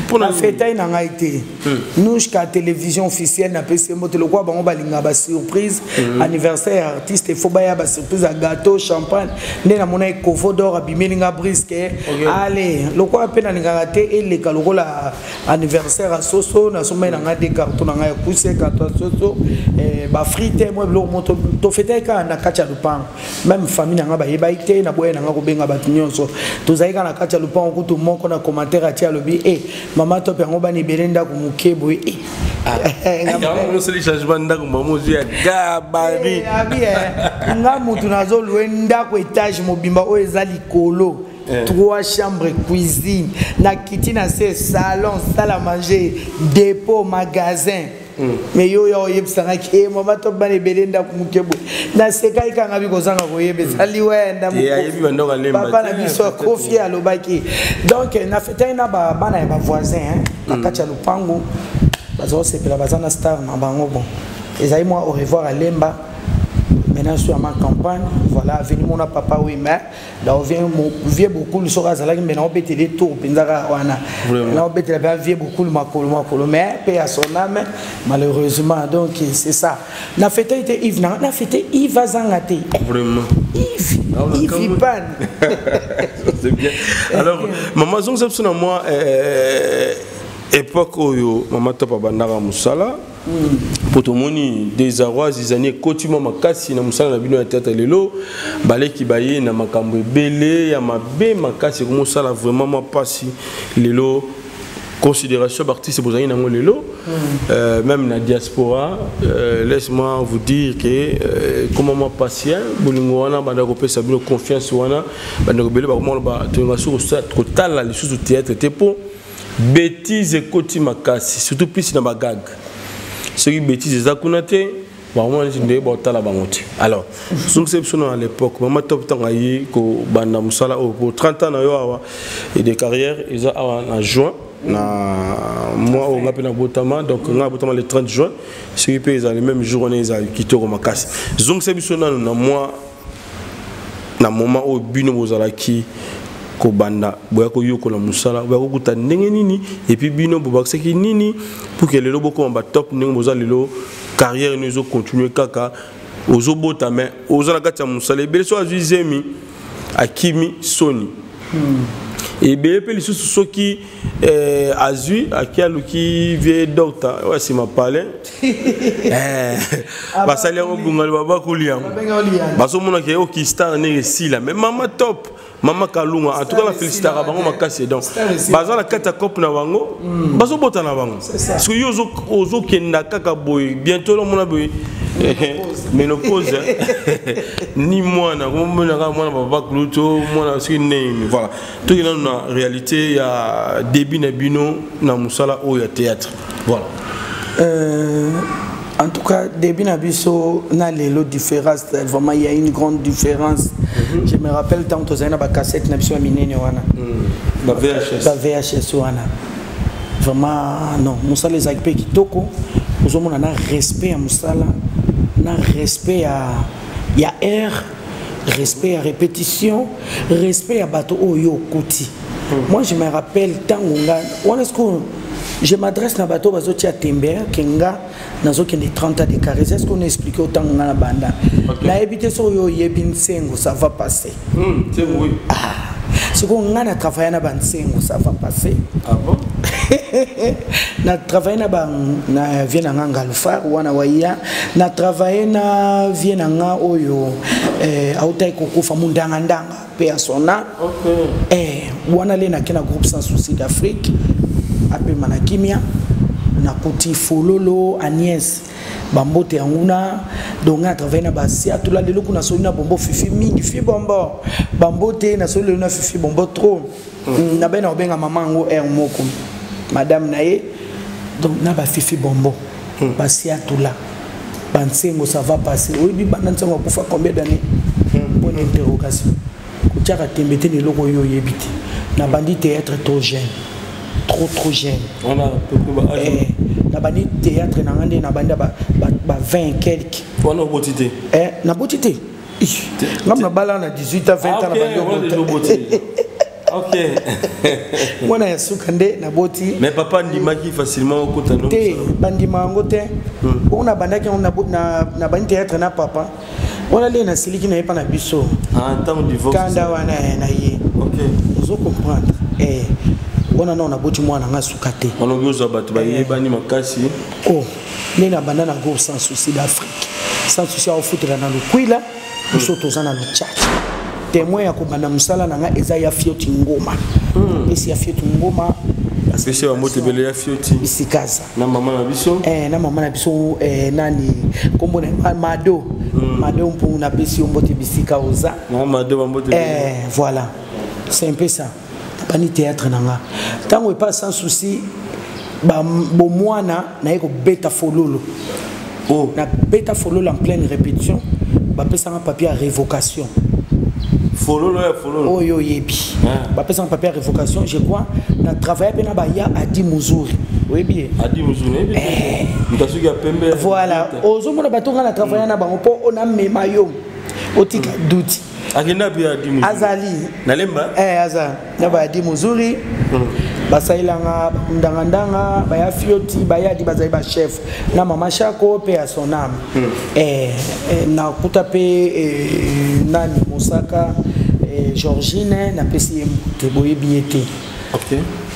mpona fete na ngai te Hmm. nous jusqu'à télévision officielle na pesi ye mbote lokola bango balingaka basurprise hmm. anniversaire ya artiste efo baya basurprise ya gâteau champagne nde namonaki kovo dor abimeli nga briske ale lokola mpe nalingaka te eleka lokola anniversaire ya soso nasombai na ngai de carton na ngai ya kuse carton ya soso eh, bafrite mwa biloko mo tofetaki kaka na kati ya lopango meme famille na ngai bayebaki te naboyai na ngai kobenga bato nyonso tozalaki kaka na kati ya lopango kutu moko na commentaire atie alobi e eh, mama top yango bana ebele ndako moke boye eh. ah. eh, eh, yango mosali changement ndako mama ozwi ya gabari nga motu nazolue ndako etage mobimba oyo eza likolo Eh. trois chambres cuisine nakiti na se salon sala manger dépôt magasin Mm. mais yo oya oyebisangaki e eh, mama to bana ebele ndako moke boye nasekaki kanga bikozanga koyeba ezali wa ya ndamopapa na biso akofi alobaki donc nafetaki na bana ya bavoisin na mm. kati ya lopango baza kosepela baza na star na bango bon ezali mwa au revoir alemba maintenant je suis à ma campagne voilà veni mona papa oui mais donc vie bokulu soki azalaki mbe naobetela etour mpenza kaka wana naobetela mpe vie bokulu makolo makolo mais mpe ya son ame malheureusement donc c'est ça na fetei te ive na na fete ive azanga te ivipan alors mama zongisa biso na mwa eh, eh, eh, époque oyo mama top abandaka mosala mpo tomoni desarroi zizani ekoti mwa makasi na mosala na bino ya teatre lelo baleki baye na makambo ebele ya mabe makasi ekomosala vraiment mwa mpasi lelo considération b'artiste bozali nango lelo hmm. euh, même na diaspora euh, laisse moi vous dire que euh, comment moi patient bolingo wana banda kopesa bino confiance wana banda kobele bakoma loba tolinga soki kotala lisusu théâtre te mpo betise ekoti makasi surtout plus na bagag soki betise eza kuna te bango wana neti ndenge baotala bango te alors zongisa biso na l'époque mama top ntango aye kobanda mosala oyo po 30 ans na yo awa et de carrière eza awa na juin na mwa oyo nga mpe nabotama donc nga nabotama le 30 juin soki mpe ezali même jour wana ezali kitoko makasi zongisa biso nano na mwa na moment oyo bino bozalaki kobanda boya koyokola mosala boya kokuta ndenge nini epuis bino bobakisaki nini puke lelo bokoma batop ndenge boza lelo carrière ino ezocontinue kaka ozobota mai oza na kati ya mosala ebele so azwi zemi akimi soni hmm. ebele mpe lisusu soki eh, azwi aki aluki vie docta oyo nsima pale eh, ah, basali yango bunga liba bakoli yango bazomonaka ye okistar ndenge esila me mama top mama kalunga en tout cas na félicitaka bango makasi donc baza na kati ya cope na bango hmm. bazobota na bango soki yo ozokenda kaka boye bientôt lomona boye menopause ni mwana komona kaka mwana papa kuluto mwana soki nini voilà toki nanu na réalité ya début na bino na mosala oyo ya théâtre voilà euh, en tout cas début na biso na lelo différence vraiment il y a une grande différence mm -hmm. je me rappelle ntango tozali na bacassette na biso ya minene wana mm. ba vhs ba vhs wana vraiment non mosala ezalaki mpe kitoko ozomona na respect ya mosala na respect ya ya aire respect ya répétition respect ya bato oyo yo okuti hmm. moi je me rappelle ntango nga wana sikoyo je m'adresse na bato bazotia tembe ke nga nazokende 30 ans de carese est ce qu'on explique otango nga na banda nayebi te soki oyo oyebi nsengo ça va passer hmm, ah, sikoyo nga na travaille na bansengo ça va passer ah na travaille na vie na nga ngalofar wana waya na travaille na vie na nga oyo eh, autaki kokufa mundangandanga mpe ya sona okay. eh, wana le nake na groupe sans souci d'afrique apema na kimia nakuti fololo agnès bambote ya nguna donge atravai na basi atula lelo kuna soli na bombo fifi mingi fi bombo bambote nasoli lelo na fifi bombo trop mm. na bena obenga mama yango heure moko madame na ye donc na bafifi bombo mm. basiatula bansengo ça va passer oyebi banda nsango akufa combien d'année mm. point d'interrogation kotiaka tembe te na eloko oyo oyebi te nabandi théâtre trop jeune trop trop jeune voilà, eh, nabandi théâtre na ngai nde nabandi ba, ba, ba 20 quelque wana oboti te eh, naboti te nga nabala na 18 a 20 ans na bandi mwana ya suka nde naboti mais papa ndimaki facilement okota te bandima yango te hmm. bongo nabandaki yango nabandi théâtre na papa wana nde nasiliki na ye mpa na biso ah, kanda wana eh, na ye ozo comprendre eh, wana nao naboti mwana nga suka te wana obi ozwa bato bayebani eh. makasi oh. nde na banda na go sans souci d'afrique sans souci aofutela na lokwila biso toza na locaca témoin ya kobanda mosala na ngai eza ya fioti ngoma hmm. esi ya fioti ngoma apesi yango tebele ya fioti bisikaza na mama na biso eh, na mama na biso eh, nani nkombo na mado hmm. mado mpungu napesi yo mbote bisika oza na mado bambote eh, voilà c'est un peu ça nabandi théâtre na nga ntango epa sans souci bomwana naye kobeta fololo oh. nabeta fololo en pleine répétition bapesanga papier ya révocation fololo ya fololo oyo oyebi ah. bapesanga papier ya révocation je crois na travaille mpe na baya adi muzuri oyebi ye adi muzuri oyebi eh. moto soki ya pembe voilà ozomona bato ngai na travaille na bango mpo onamema yo otika mm. duti akenda mpe adimu azali nalemba eh, aza na bayadi mozuri hmm. basalelanga ndangandanga baya fioti bayadi bazali bachef na mama shako mpe ya son ame hmm. eh, eh, nakuta mpe nani mosaka georgine napesi ye mbote boyebi ye te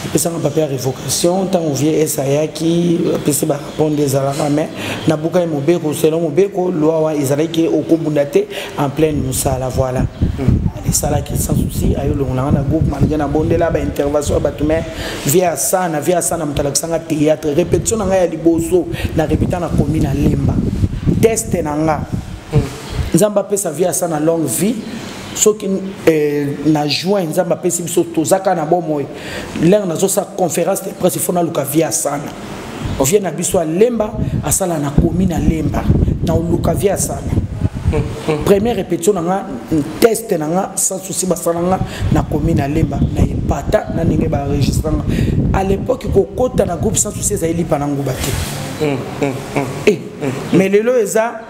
apesanga papier ya révocation ntango vie s ayaki apesi ba mponda ezalaka me nabukaki mobeko selon mobeko loi wana ezalaki ke okobunda te en pleine mosala voilà hmm. esalaki sans souci ayo olongolanga na groupe malgre nabondela baintervention ya bato mai vie ya sana vie ya sana moto alakisanga théâtre répétition na ngai ya liboso na répéta na komi na lemba teste na nga hmm. nzambe apesa vie ya sana longue vie soki eh, na juin nzambe apesi biso tozaka na bomoi lere nazosala conférence de presse ifo naluka vie ya sana vie na biso ya lemba asala na komi na lemba na oluka vie asala première répétition na nga test na nga sans souci basala nga na komi na lemba na epata na ndenge baenregistre nga à l'époque kokota na groupe sans souci ezali lipa na nguba te mais lelo eza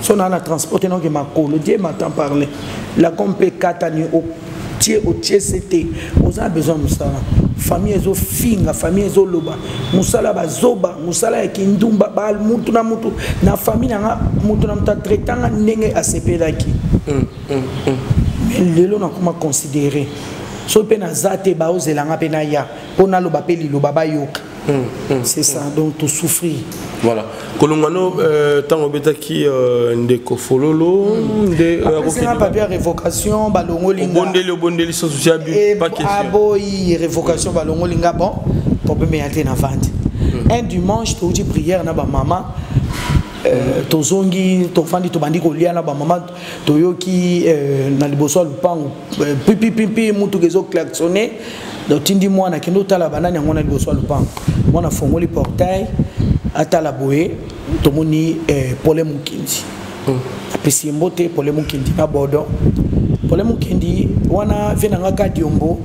so na na transport tena oke makolo die matin parle la comme mpe ekatani otie otie se te oza na besoin ya mosala famille ezofinga famille ezoloba mosala bazoba mosala ya kindumba ba mutu na mutu na famille nanga mutu na mutu atraitanga ndenge asepelaki mm, mm, mm. mais lelo nakoma considere soki mpe naza te baozelanga mpe naya mpo naloba mpe liloba bayoka c'est ça donc to souffrir voilà kolongano euh, ntango obetaki euh, ndeko fololo hmm. nde euh, apesaka papier ya révocation balongoli obondeli obondeli sosusi aboyi révocation balongoli nga bon problème ya te na vandi hmm. un dimanche touti prière na bamama hmm. tozongi tofandi tobandi kolia na bamama toyoki euh, na liboso ya lupangu euh, pipipimpi motuka ezo klaxonne tindi mwana akende otala banani yango na liboso ya lupangu mwana afongoli portail atala boye tomoni euh, pole mokindi hmm. apesi ye mbote pole mokindi na bodo pole mokindi wana vie na nga kadiombo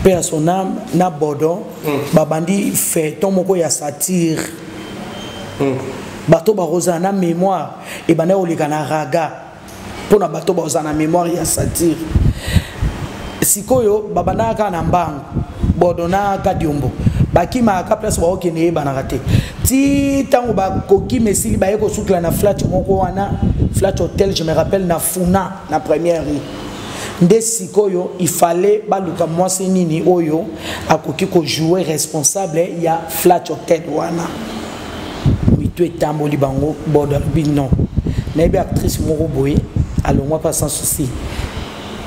mpe ya son ame na bodo hmm. babandi feuilleton moko ya satire hmm. bato bakozala na mémoire ebanda koleka na raga mpo na bato baoza na mémoire ya satire sikoyo babandaka kaka na mbango bordona kadiombo bakimaka ka place baokende eyebanaka te ti ntango bakokima esili baye kosukela na flat moko wana flat hotel je me rappelle na funa na première rue nde sikoyo ifale baluka mwasi nini oyo akoki kojoue responsable ya flat hotel wana mitu etamboli bango bodo alobi non nayebi actrice moko boye alongwa mpa sans souci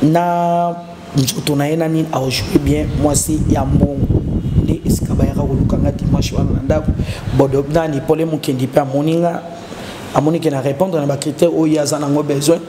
na nzoto na ye na nini aojoue bien mwasi ya mbongo nde esika bayaka koluka nga dimanche wana na ndako bodo nani pole mokendi mpe amoni nga amoni ke na répondre na bacritère oyo ye aza nango besoin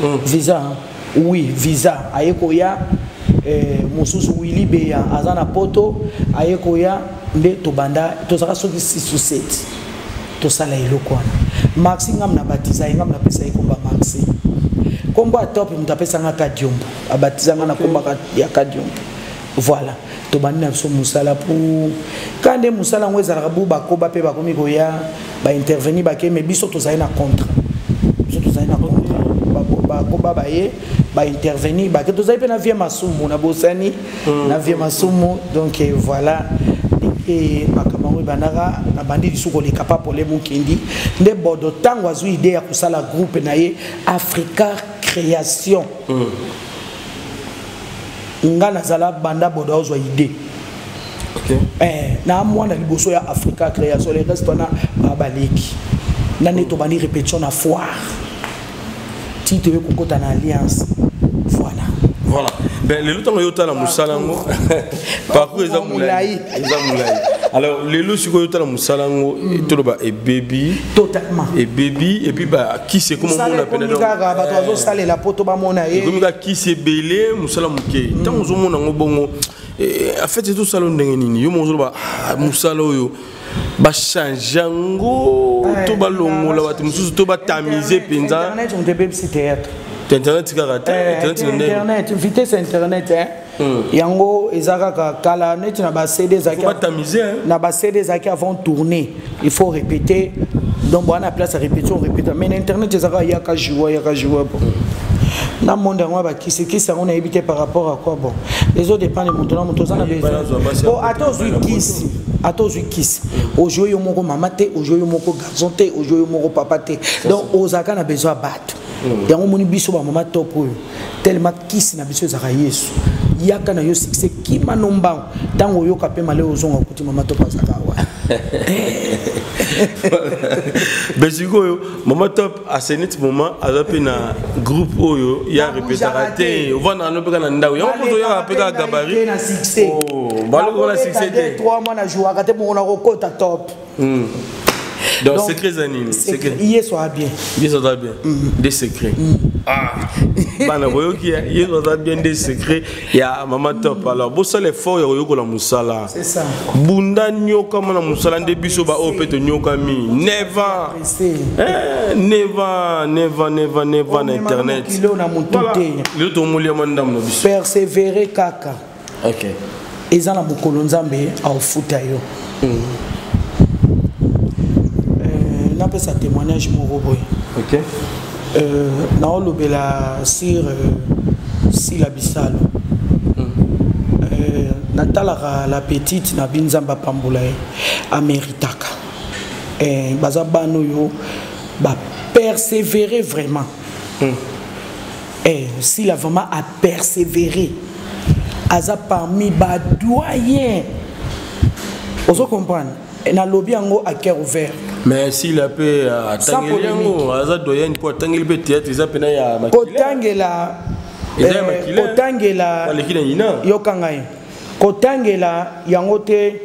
mm. visa hein? oui visa aye koya eh, mosusu willi beya aza na poto aye koya nde tobanda tozalaka soki 6 ou 7 tosala eloko wana maxi ngam na batiza ye ngam napesa ye komba maxi nkombo ya top moto apesanga kadiombo abatiza nga na nkombo ya kadiombo Voilà. tobandi na biso mosala po ka nde mosala yango ezalaka bo bakoba mpe bakomi koya baintervenir bake me biso tozali na contrat biso tozali na contrat bakoba baye baintervenir bake tozali mpe na vie masumu na bosani hmm. na vie masumu donc eh, voilà e makambo yango ebandaka nabandi lisusu koleka papole mokindi nde bodo ntango azwi idee ya kosala groupe na ye africa création mm. nga nazala banda bodo ozwa idée okay. eh, na mwana liboso ya africa création le reste wana babaleki na nde tobandi répétition na foire ti toye kokota na alliance voilà voilà ben lelo ntango yo otala mosala yango parcours eza molai eza molai alors lelo sikoyo otala mosala yango toloba ebebi totalement ebebi epuis kisi ekomamona pene ekomi kaka bato bazosalela mpo to bamona ye ekomi kaka kisi ebele mosala moke ntango ozomona yango bongo eh, afeti etosala ndenge nini yo moko ozoloba ah, mosala oyo bachange yango eh, to balongola bato mosusu to batamize mpenza internet kaka te eh, internet vitesse internet Hmm. yango eza kaka kala neti na bacd na bacd ezalaki avant tourner il faut répéter donc boana place ya répétition répéta mais na internet eza kaka yaka joua yaka joua bon na monde yango ya bakisikisi yango nayebi te par rapport à quoi bon ezo dépendre moto na moto oza na besoin ata ozwi kisi ata ozwi kisi ojue yo moko mama te ojue yo moko garçon te ojue yo moko papa te donc ozalaka na besoin ya bato hmm. yango omoni biso bamama top oyo tellement kisi na biso ezalaka yesu yaka na yo succès kima no mbango ntango oyoka mpe male ozonga okuti mama topa azalaka awa mais sikoyo mama top asenit moma aza mpe na groupe oyo ya repetaka te ovandaka no mpeka na ndako yango mpo toyaka mpe kaka gabari balokola succès te 3 mois na jouaka te bongo nakokota top mm. donc, donc secret eza nini yesu aza bien yesu aza bien mm. nde secret mm. ah. bana boyoki yesu aza bien nde secret ya mama top mm. alors bosala effort ya koyokola mosala bunda nyokama na mosala nde biso baoyo mpe tonyokami neva eh, neva neva neva neva na internet lelo tomoliama ndambo na biso persevere kaka okay. eza na mokolo nzambe aofuta yo mm. euh, napesa témoignage moko boye okay. euh, naolobela sur euh, sila bisalo mm. euh, natalaka la petite na bi nzambe apambola ye ameritaka eh, baza bana oyo bapersévere vraiment mm. Eh, Sila vraiment a persévérer. Aza parmi ba doyen. Ozo comprendre? Na lobby yango à cœur ouvert. mais sila mpe euh, atangeli yango aza doyen mpo atangeli mpe théâtre eza mpena ya kotangela eh, kotangela yokanga ye kotangela yango te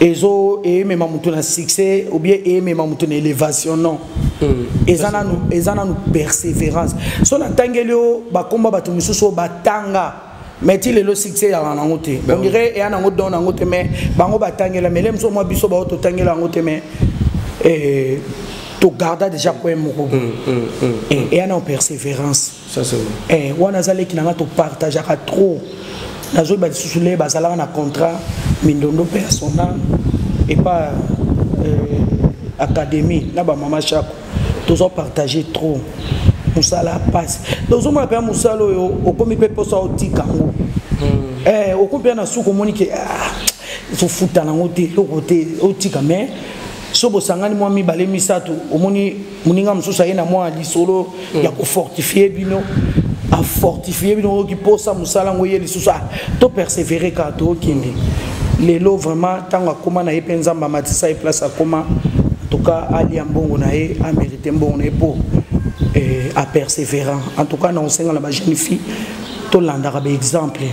ezo eyemema moto na succès ou bien eyemema moto na élévation non hmm. eza nanu eza nanu persévérance so natangeli yo bakomba bato mosusu oyo batanga mais ti lelo succès eyaka nango te on dirait eya nango don nango te mais bango batangela mais le mosusu mwa biso bao totangela yango te mais eh, togarda déjà poème moko hmm, hmm, eya na persévérance Ça c'est bon. Eh, wana aza leki na nga to partageaka trop. Nazoyeba lisusu le bazalaka na contrat mindondo mpe ya son âme epa euh, académie na bamama shako tozo partage trop mosala mpasi tozomona mpenza mosala oyo okomi mpe mposa otika yango hmm. eh, okomi mpenza na suki omoni ke ah, ezofuta nango te eloko te otika mais so bosangani mwa mibale misato omoni moninga mosusu aye na mwa lisolo mm. ya kofortifie bino afortifie bino oyoki mposa mosala yango ye lisusu ah, to persevere kaka tokende lelo vraiment ntango akóma na ye mpe nzambe amatisa ye place akóma entouka alia mbongo na ye amérite mbongo na ye mpo eh, apersévérant entouka na osenga na bajeune fille tolandaka baexemple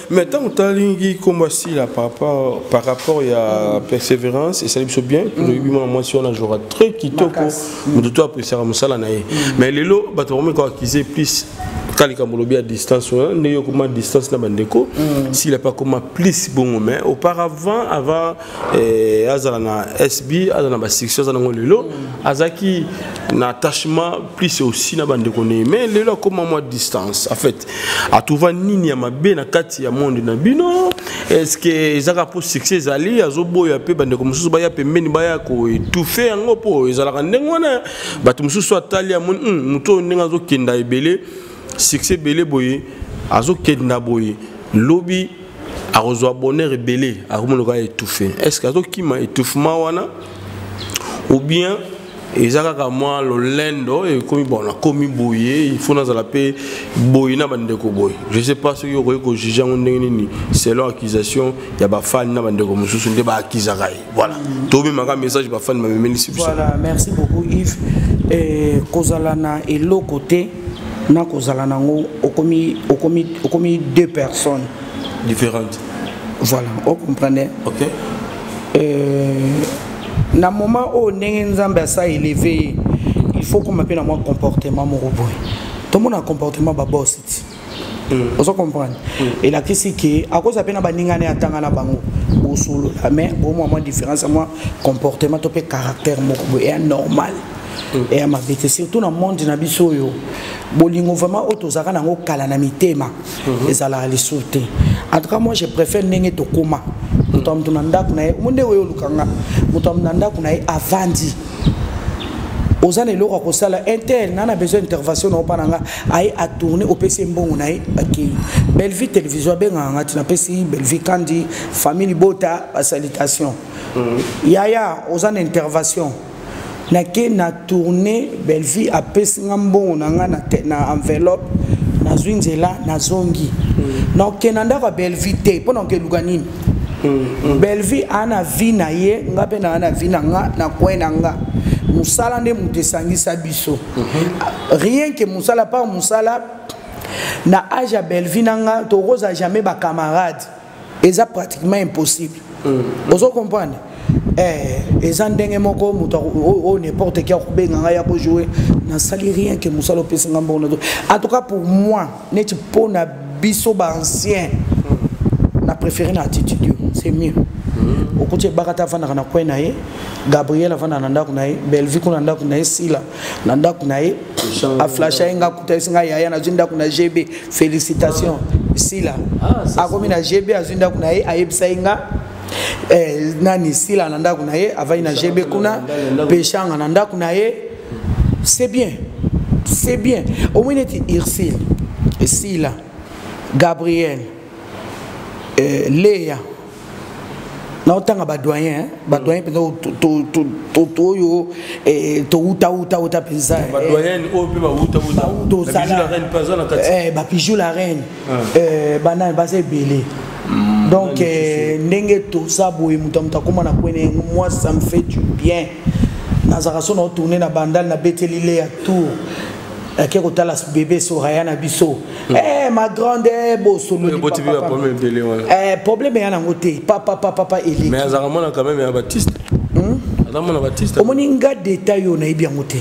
mais ntango talingi nkombo asila par rapport, par rapport ya mm. persévérance esali biso bien mm. toyebi mwana mwasi wana jouera très kitoko mm. moto to apreciaka mosala na ye mm. mais lelo bato bakomi koakize plus ka likambo olobi ya distance wana ndenge okoma distance na bandeko mm. sila mpe akoma plus bongo mais auparavant avant eh, azala na sb azala na basection aza nango lelo mm. azalaki na attachement plus aussi na bandeko na ye mais lelo akoma mwa distance en fait A atrouva nini ya mabe na kati ya monde na bino estce ezaka mpo succès ezali azoboya mpe bandeko mosusu baya pembeni baya koetufe yango mpo ezalaka ndenge wana bato mosusu atali amoni hmm, moto oyo ndenge azokenda ebele succès ebele boye azokenda boye lobi akozwa bonheur ebele akomonoka etufe estce azokima etouffement wana ou bien eza kaka mwa lolendo ekomi bon nakomi boye il faut nazala mpe boye na bandeko boye je sais pas soki okoki kojuge yango ndenge nini selon accusation ya bafani na bandeko mosusu nde baakizaka ye voilà tomemaka message bafani bamemelisi biso voilà merci beaucoup yves eh, kozala na eloko te na kozala nango okomi, okomi, okomi deux personnes différentes voilà o comprendre ok euh, na moment oyo ndenge nzambe asa eleve ye il faut koma mpe na mwa comportement moko boye tomona comportement babosi ti mm. ozo comprendre mm. elakisi ke akozala mpe na baninga ne atanga na bango bosolola mais bomwa mwa différence ya mwa comportement to mpe caractère moko boye ya normal mm. eya mabe te surtout na monde na biso oyo bolingo vraiment oyo tozalaka na yango kala na mitema mhm. ezalaka lisusu te en tout cas moi je préfère ndenge tokoma moto ya moto na ndako na ye omo nde oyo oluka nga moto ya moto na ndako na ye avandi oza na eloko ya kosala intel na na besoin intervention na opa na nga aye atourne opesi ye mbongo na ye akei bellevie télévision abengaka nga ti napesi bellevie kandi famille libota basalitation mhm. yaya oza na intervention nake na tourne bellevue apesi nga mbongo na nga na enveloppe nazwi nzela nazongi mm. naoke na ndako ya bellevue te mpo naoke luka nini mm, mm. bellevue aa na vie na ye nga mpe naa na vie na nga na coin na nga mosala nde moto esangisa biso mm-hmm. rien ke mosala par mosala na age ya bellevue na nga tokozala jamais bacamarade eza pratiquement impossible mm. ozo comprendre eh, eza ndenge moko moto oyo n'importe qui akobenga ngai ya kojoue nasali rien ke mosala opesi ngai mbongo nazo en tout cas pour moi neti mpo na biso baancien mm. na préféré na attitude c'est mieux mm. okuti ebakata afandaka na kwe na ye gabriel afandaka na ndako na ye bellevue kuna ndako na ye sila na ndako na ye aflasha ye nga akutaki nga yaya nazwi ndako na gb félicitation sila ah, akomi na gb azwi ndako na ye ayebisa ye nga eh, nani sila na ndako na ye avandi na gb kuna peshanga na ndako na ye c'est bien c'est bien omoni neti ursile sila gabriel euh, leya naotanga badoyen hein. badoyen mpenza oyo eh, towutautauta mpenza bapijou la reine banani baza ebele hmm, donc eh, ndenge toza boye moto ya moto akoma na kwene moi ça me fait du bien nazalaka so naotourne na bandal nabeteli le ya tour ake kotala bebe soraya na biso Hmm. Eh, ma grande eh, bosolo eh, problème eya nango te papa papa papa eleki mais azalaka mwana quand même ya batiste hmm? aza mwana batiste omoni nga detail oyo nayebi yango te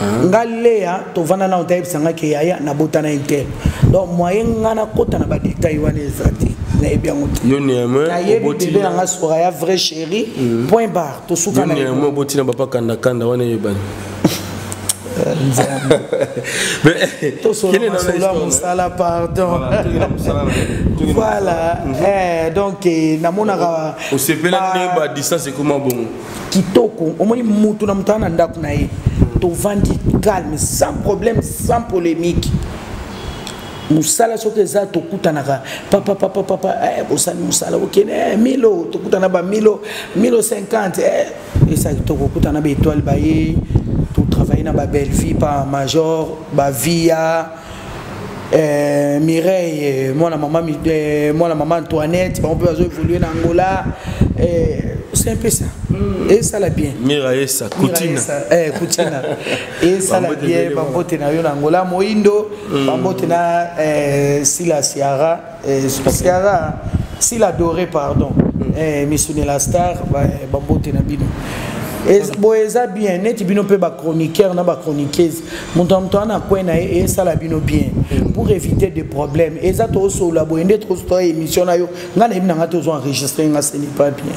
ah. nga leya tovanda nao tayebisa nga ke yaya nabota na intel donc moyen nga nakota na badetail wana eza te nayebi yango te nayebi bebe na nga soraya vrai chéri hmm. point barre tosuka na oboti na bapa kandakanda wana eyebani kende na mosala pardon voilà mhm. eh, donc eh, namonaka osepela nde ba distance ekoma bongo kitoko omoni motu na moto ana ndako na ye mhm. tovandi calme sans problème sans polémique mosala soki eza tokutanaka papa papa papa eh, bosali mosala okende milo tokutana ba milo milo 50 esa kitoko okuta na baetoile baye totravaille na babellevie pa major bavia eh, mireille eh, mwana mama, eh, mwana mama antoinette bango mpe bazoévolue na angola eh, c'est un peu ça mm. esala bien miraesa kutina eh, kutina esala bien bambote na yo na angola moindo mm. bambote na eh, sila siara Eh, Ciara, s'il adorait, pardon, mm. eh, Missoune la star, Bambote Nabino. boye eza bien neti bino mpe bachroniqueur na bachroniqueuse moto ya moto wana kwe na ye esala bino bien mm. pour éviter de problème eza tosolola boye nde tozotoya émission na yo ngai nayebi na ngai tozwa enregistre nga senipa bien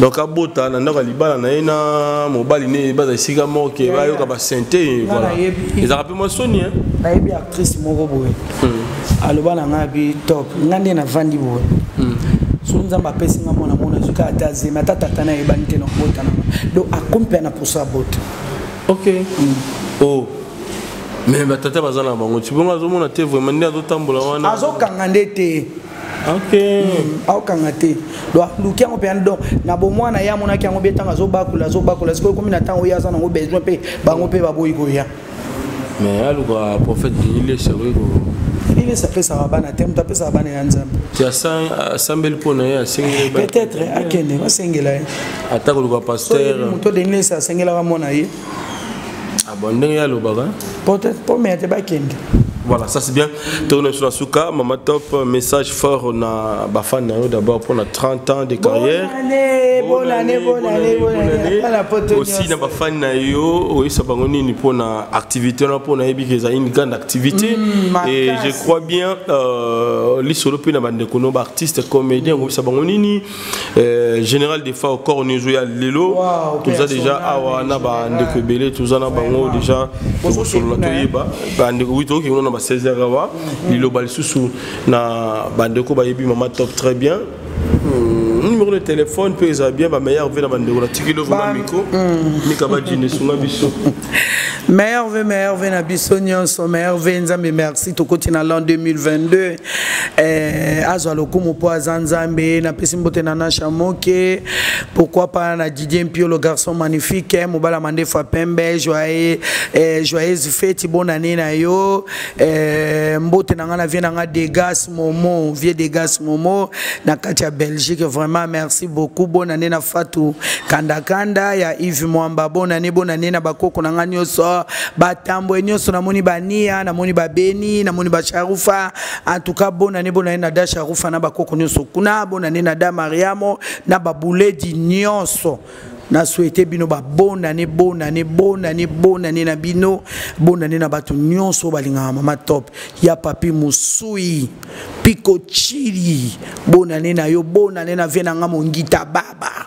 donc abota na ndako ya libala na ye na mobali ne baza esika moko ke bayoka basente voilà ezalaka mpe mwa soni nayebi actrice moko boye hmm. aloba na ngai bi top ngai nde navandi boye hmm. so nzambe apesi ngai mwana mona ezwi kaka te azemi ata tata na yebani te na kobota na ngai donc akomi mpe na poso abota ok hmm. oh mais batata baza na bango tibongo azomona te vraiment nde azotambola wana azokanga nde te Hmm, aokanga te luki yango mpenza don na bomwana ye amonaki yango bie ntango azobakola azobakola sikoyo ekomi na ntango oyo aza nango besoin mpe bango mpe baboyi koya mais aluka prophète dililesa oyo dililesa apesaka bana te moto apesaka bana ya nzambe ti asambeli mpo na ye asengeli peut-être akende basengela ye ata koluka paster moto dililesa asengelaka mona ye ah bon ndenge ya lobaka peut-être po mais te bakende voilà ça c'est bien tourne na biso na suka mama top message fort na bafan na yo d'abord mpo na 30 ans de carrière aussi na bafani na yo oyebisa bango nini mpo na activité wana mpo nayebi ke ezali une grande activité mm, et je crois bien euh, lisolo mpe na bandeko no baartiste comédien oyebisa bango nini Euh, général defa okor oyo ezo ya lelo toza deja awa na bandeko ebele toza na bango deja tokosolola toyeba bandeko wi tokoki kuna na ba 16 heure awa mm. liloba lisusu na bandeko bayebi mama top très bien mm, numéro de téléphone mpe eza bien bameilleur ve na bandeko na tiki lovo na miko mm. mikabajine esunga biso meilleur ve meilleur ve na biso nyonso meilleur ve nzambe merci tokoti na l'an 2022 eh, azwa lokumu mpo aza nzambe napesi mbote na nasha moke pourquoi pas na didier mpio le garçon magnifique eh, mobala mandefu ya pembe joye eh, joyeuse feti bonane na yo eh, mbote na ngai na vie na ngai degas momo vieux degas momo na kati ya belgique vraiment merci beaucoup bonane na fatu kandakanda ya ive mwamba bonane bonane na bakoko na ngai nyonso batambwe nyonso namoni bania namoni babeni namoni basharufa antuka bonane bonane na da sharufa na bakoko nyonso kuna bonane na da mariamo na babuledi nyonso na souhaite bino babonane bonane bonane bonane na bino bonane na bato nyonso balingaka mama top ya papi mosui piko chili bonane na yo bonane na vie na nga mongita baba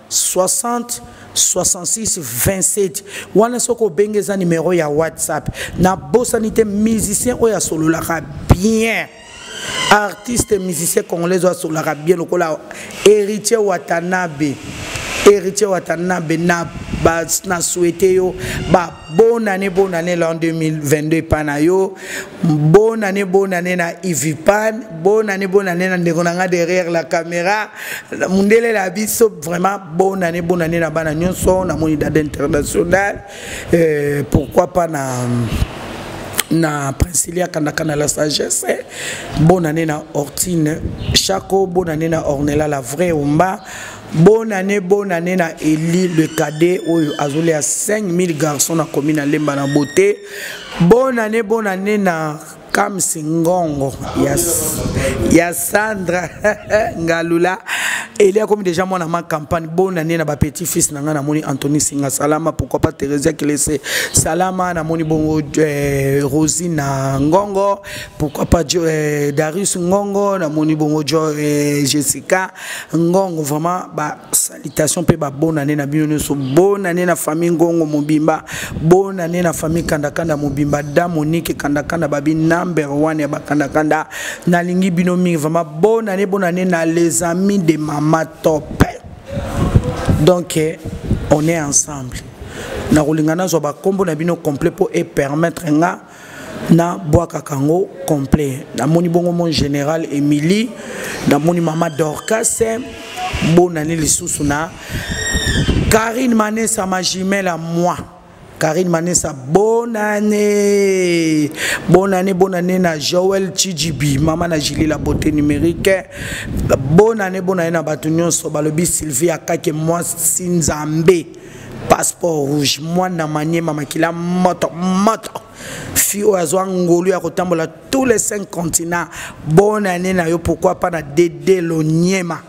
60 66 27 wana soki obengi eza numero ya whatsapp nabosani te musicien oyo asololaka bien artiste musicien congolais oyo asololaka bien lokola héritier watanabe héritier watanabe na, na souhaite yo ba Bonne année, bonne année l'an 2022 epa na yo. Bonne année, bonne année na Ivipan. Bonne année, bonne année na ndeko na nga derrière la caméra. Mundele la biso vraiment bonne année, bonne année na bana nyonso na moni dada international. Euh, pourquoi pas na na princilia kandaka na la sagesse eh. bonne année na hortine chaco bonne année na ornela la vraie omba bonne année bonne année na eli le cadet oyo azolea 5000 garçons na commune ya lemba na beauté bonne année bonne année na kamsi ngongo ya, ya sandra ngalula eli akomi déjà mwana ma campagne bonne année na bapetit fils na ngai namoni antony singa salama pourquoi pas theresia kilese salama namoni bongo eh, rosina ngongo pourquoi pas eh, darius ngongo namoni bongo jo eh, jessica ngongo vraiment ba salutation mpe babona ne na bino nyonso bona ne na famille ngongo mobimba bona ne na famille kandakanda mobimba da monike kandakanda babi number one ya bakandakanda nalingi bino mingi vraiment bona ne bona ne na les amis de mama top donc eh, on est ensemble nakolinga nazwa bakombo na bino complet mpo epermettre nga na bwakaka yango complet namoni bongo mon général émilie namoni mama dorcas bonani lisusu na karine manesa ma jumelle à moi karine manesa bonne année bonne année bonne année na joel chijibi mama na julie la beauté numérique bonne année bonne année na bato nyonso balobi sylvie akake mwasi nzambe passeport rouge mwana maniema makila moto moto fi oyo azwa ngolu ya kotambola tous les cinq continents bonne année na yo pourquoi pas na dede loniema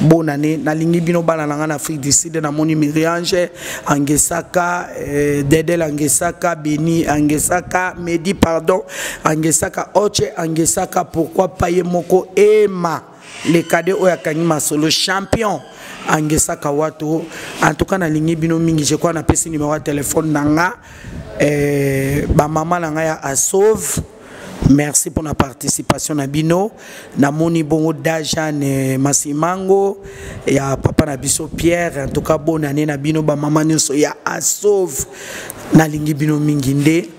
bonne année nalingi bino bana na ngai na afrique du sud namoni miriange angesaka eh, dedel angesaka beni angesaka medi pardon angesaka oche angesaka pourquoi pas ye moko ema le cadet oyo akangi masolo champion angesaka wato en tout cas nalingi bino mingi je crois napesi numero ya telefone na nga eh, bamama na ngai ya asauve merci mpo na participation na bino namoni bongo dajane masimango ya papa na biso pierre en tout cas bonne année na bino bamama nyonso ya asauve nalingi bino mingi nde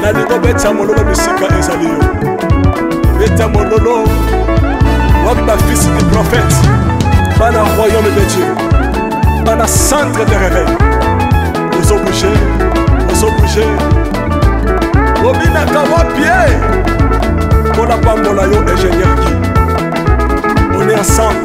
nalingi obeta mololo bisika ezali yo beta mololo wapi bafisi du prophète bana royaume de dieu bana centre de réveil ozobouge ozobouge obinaka wapie mpo napambola yo ingénieur ki on est ensemble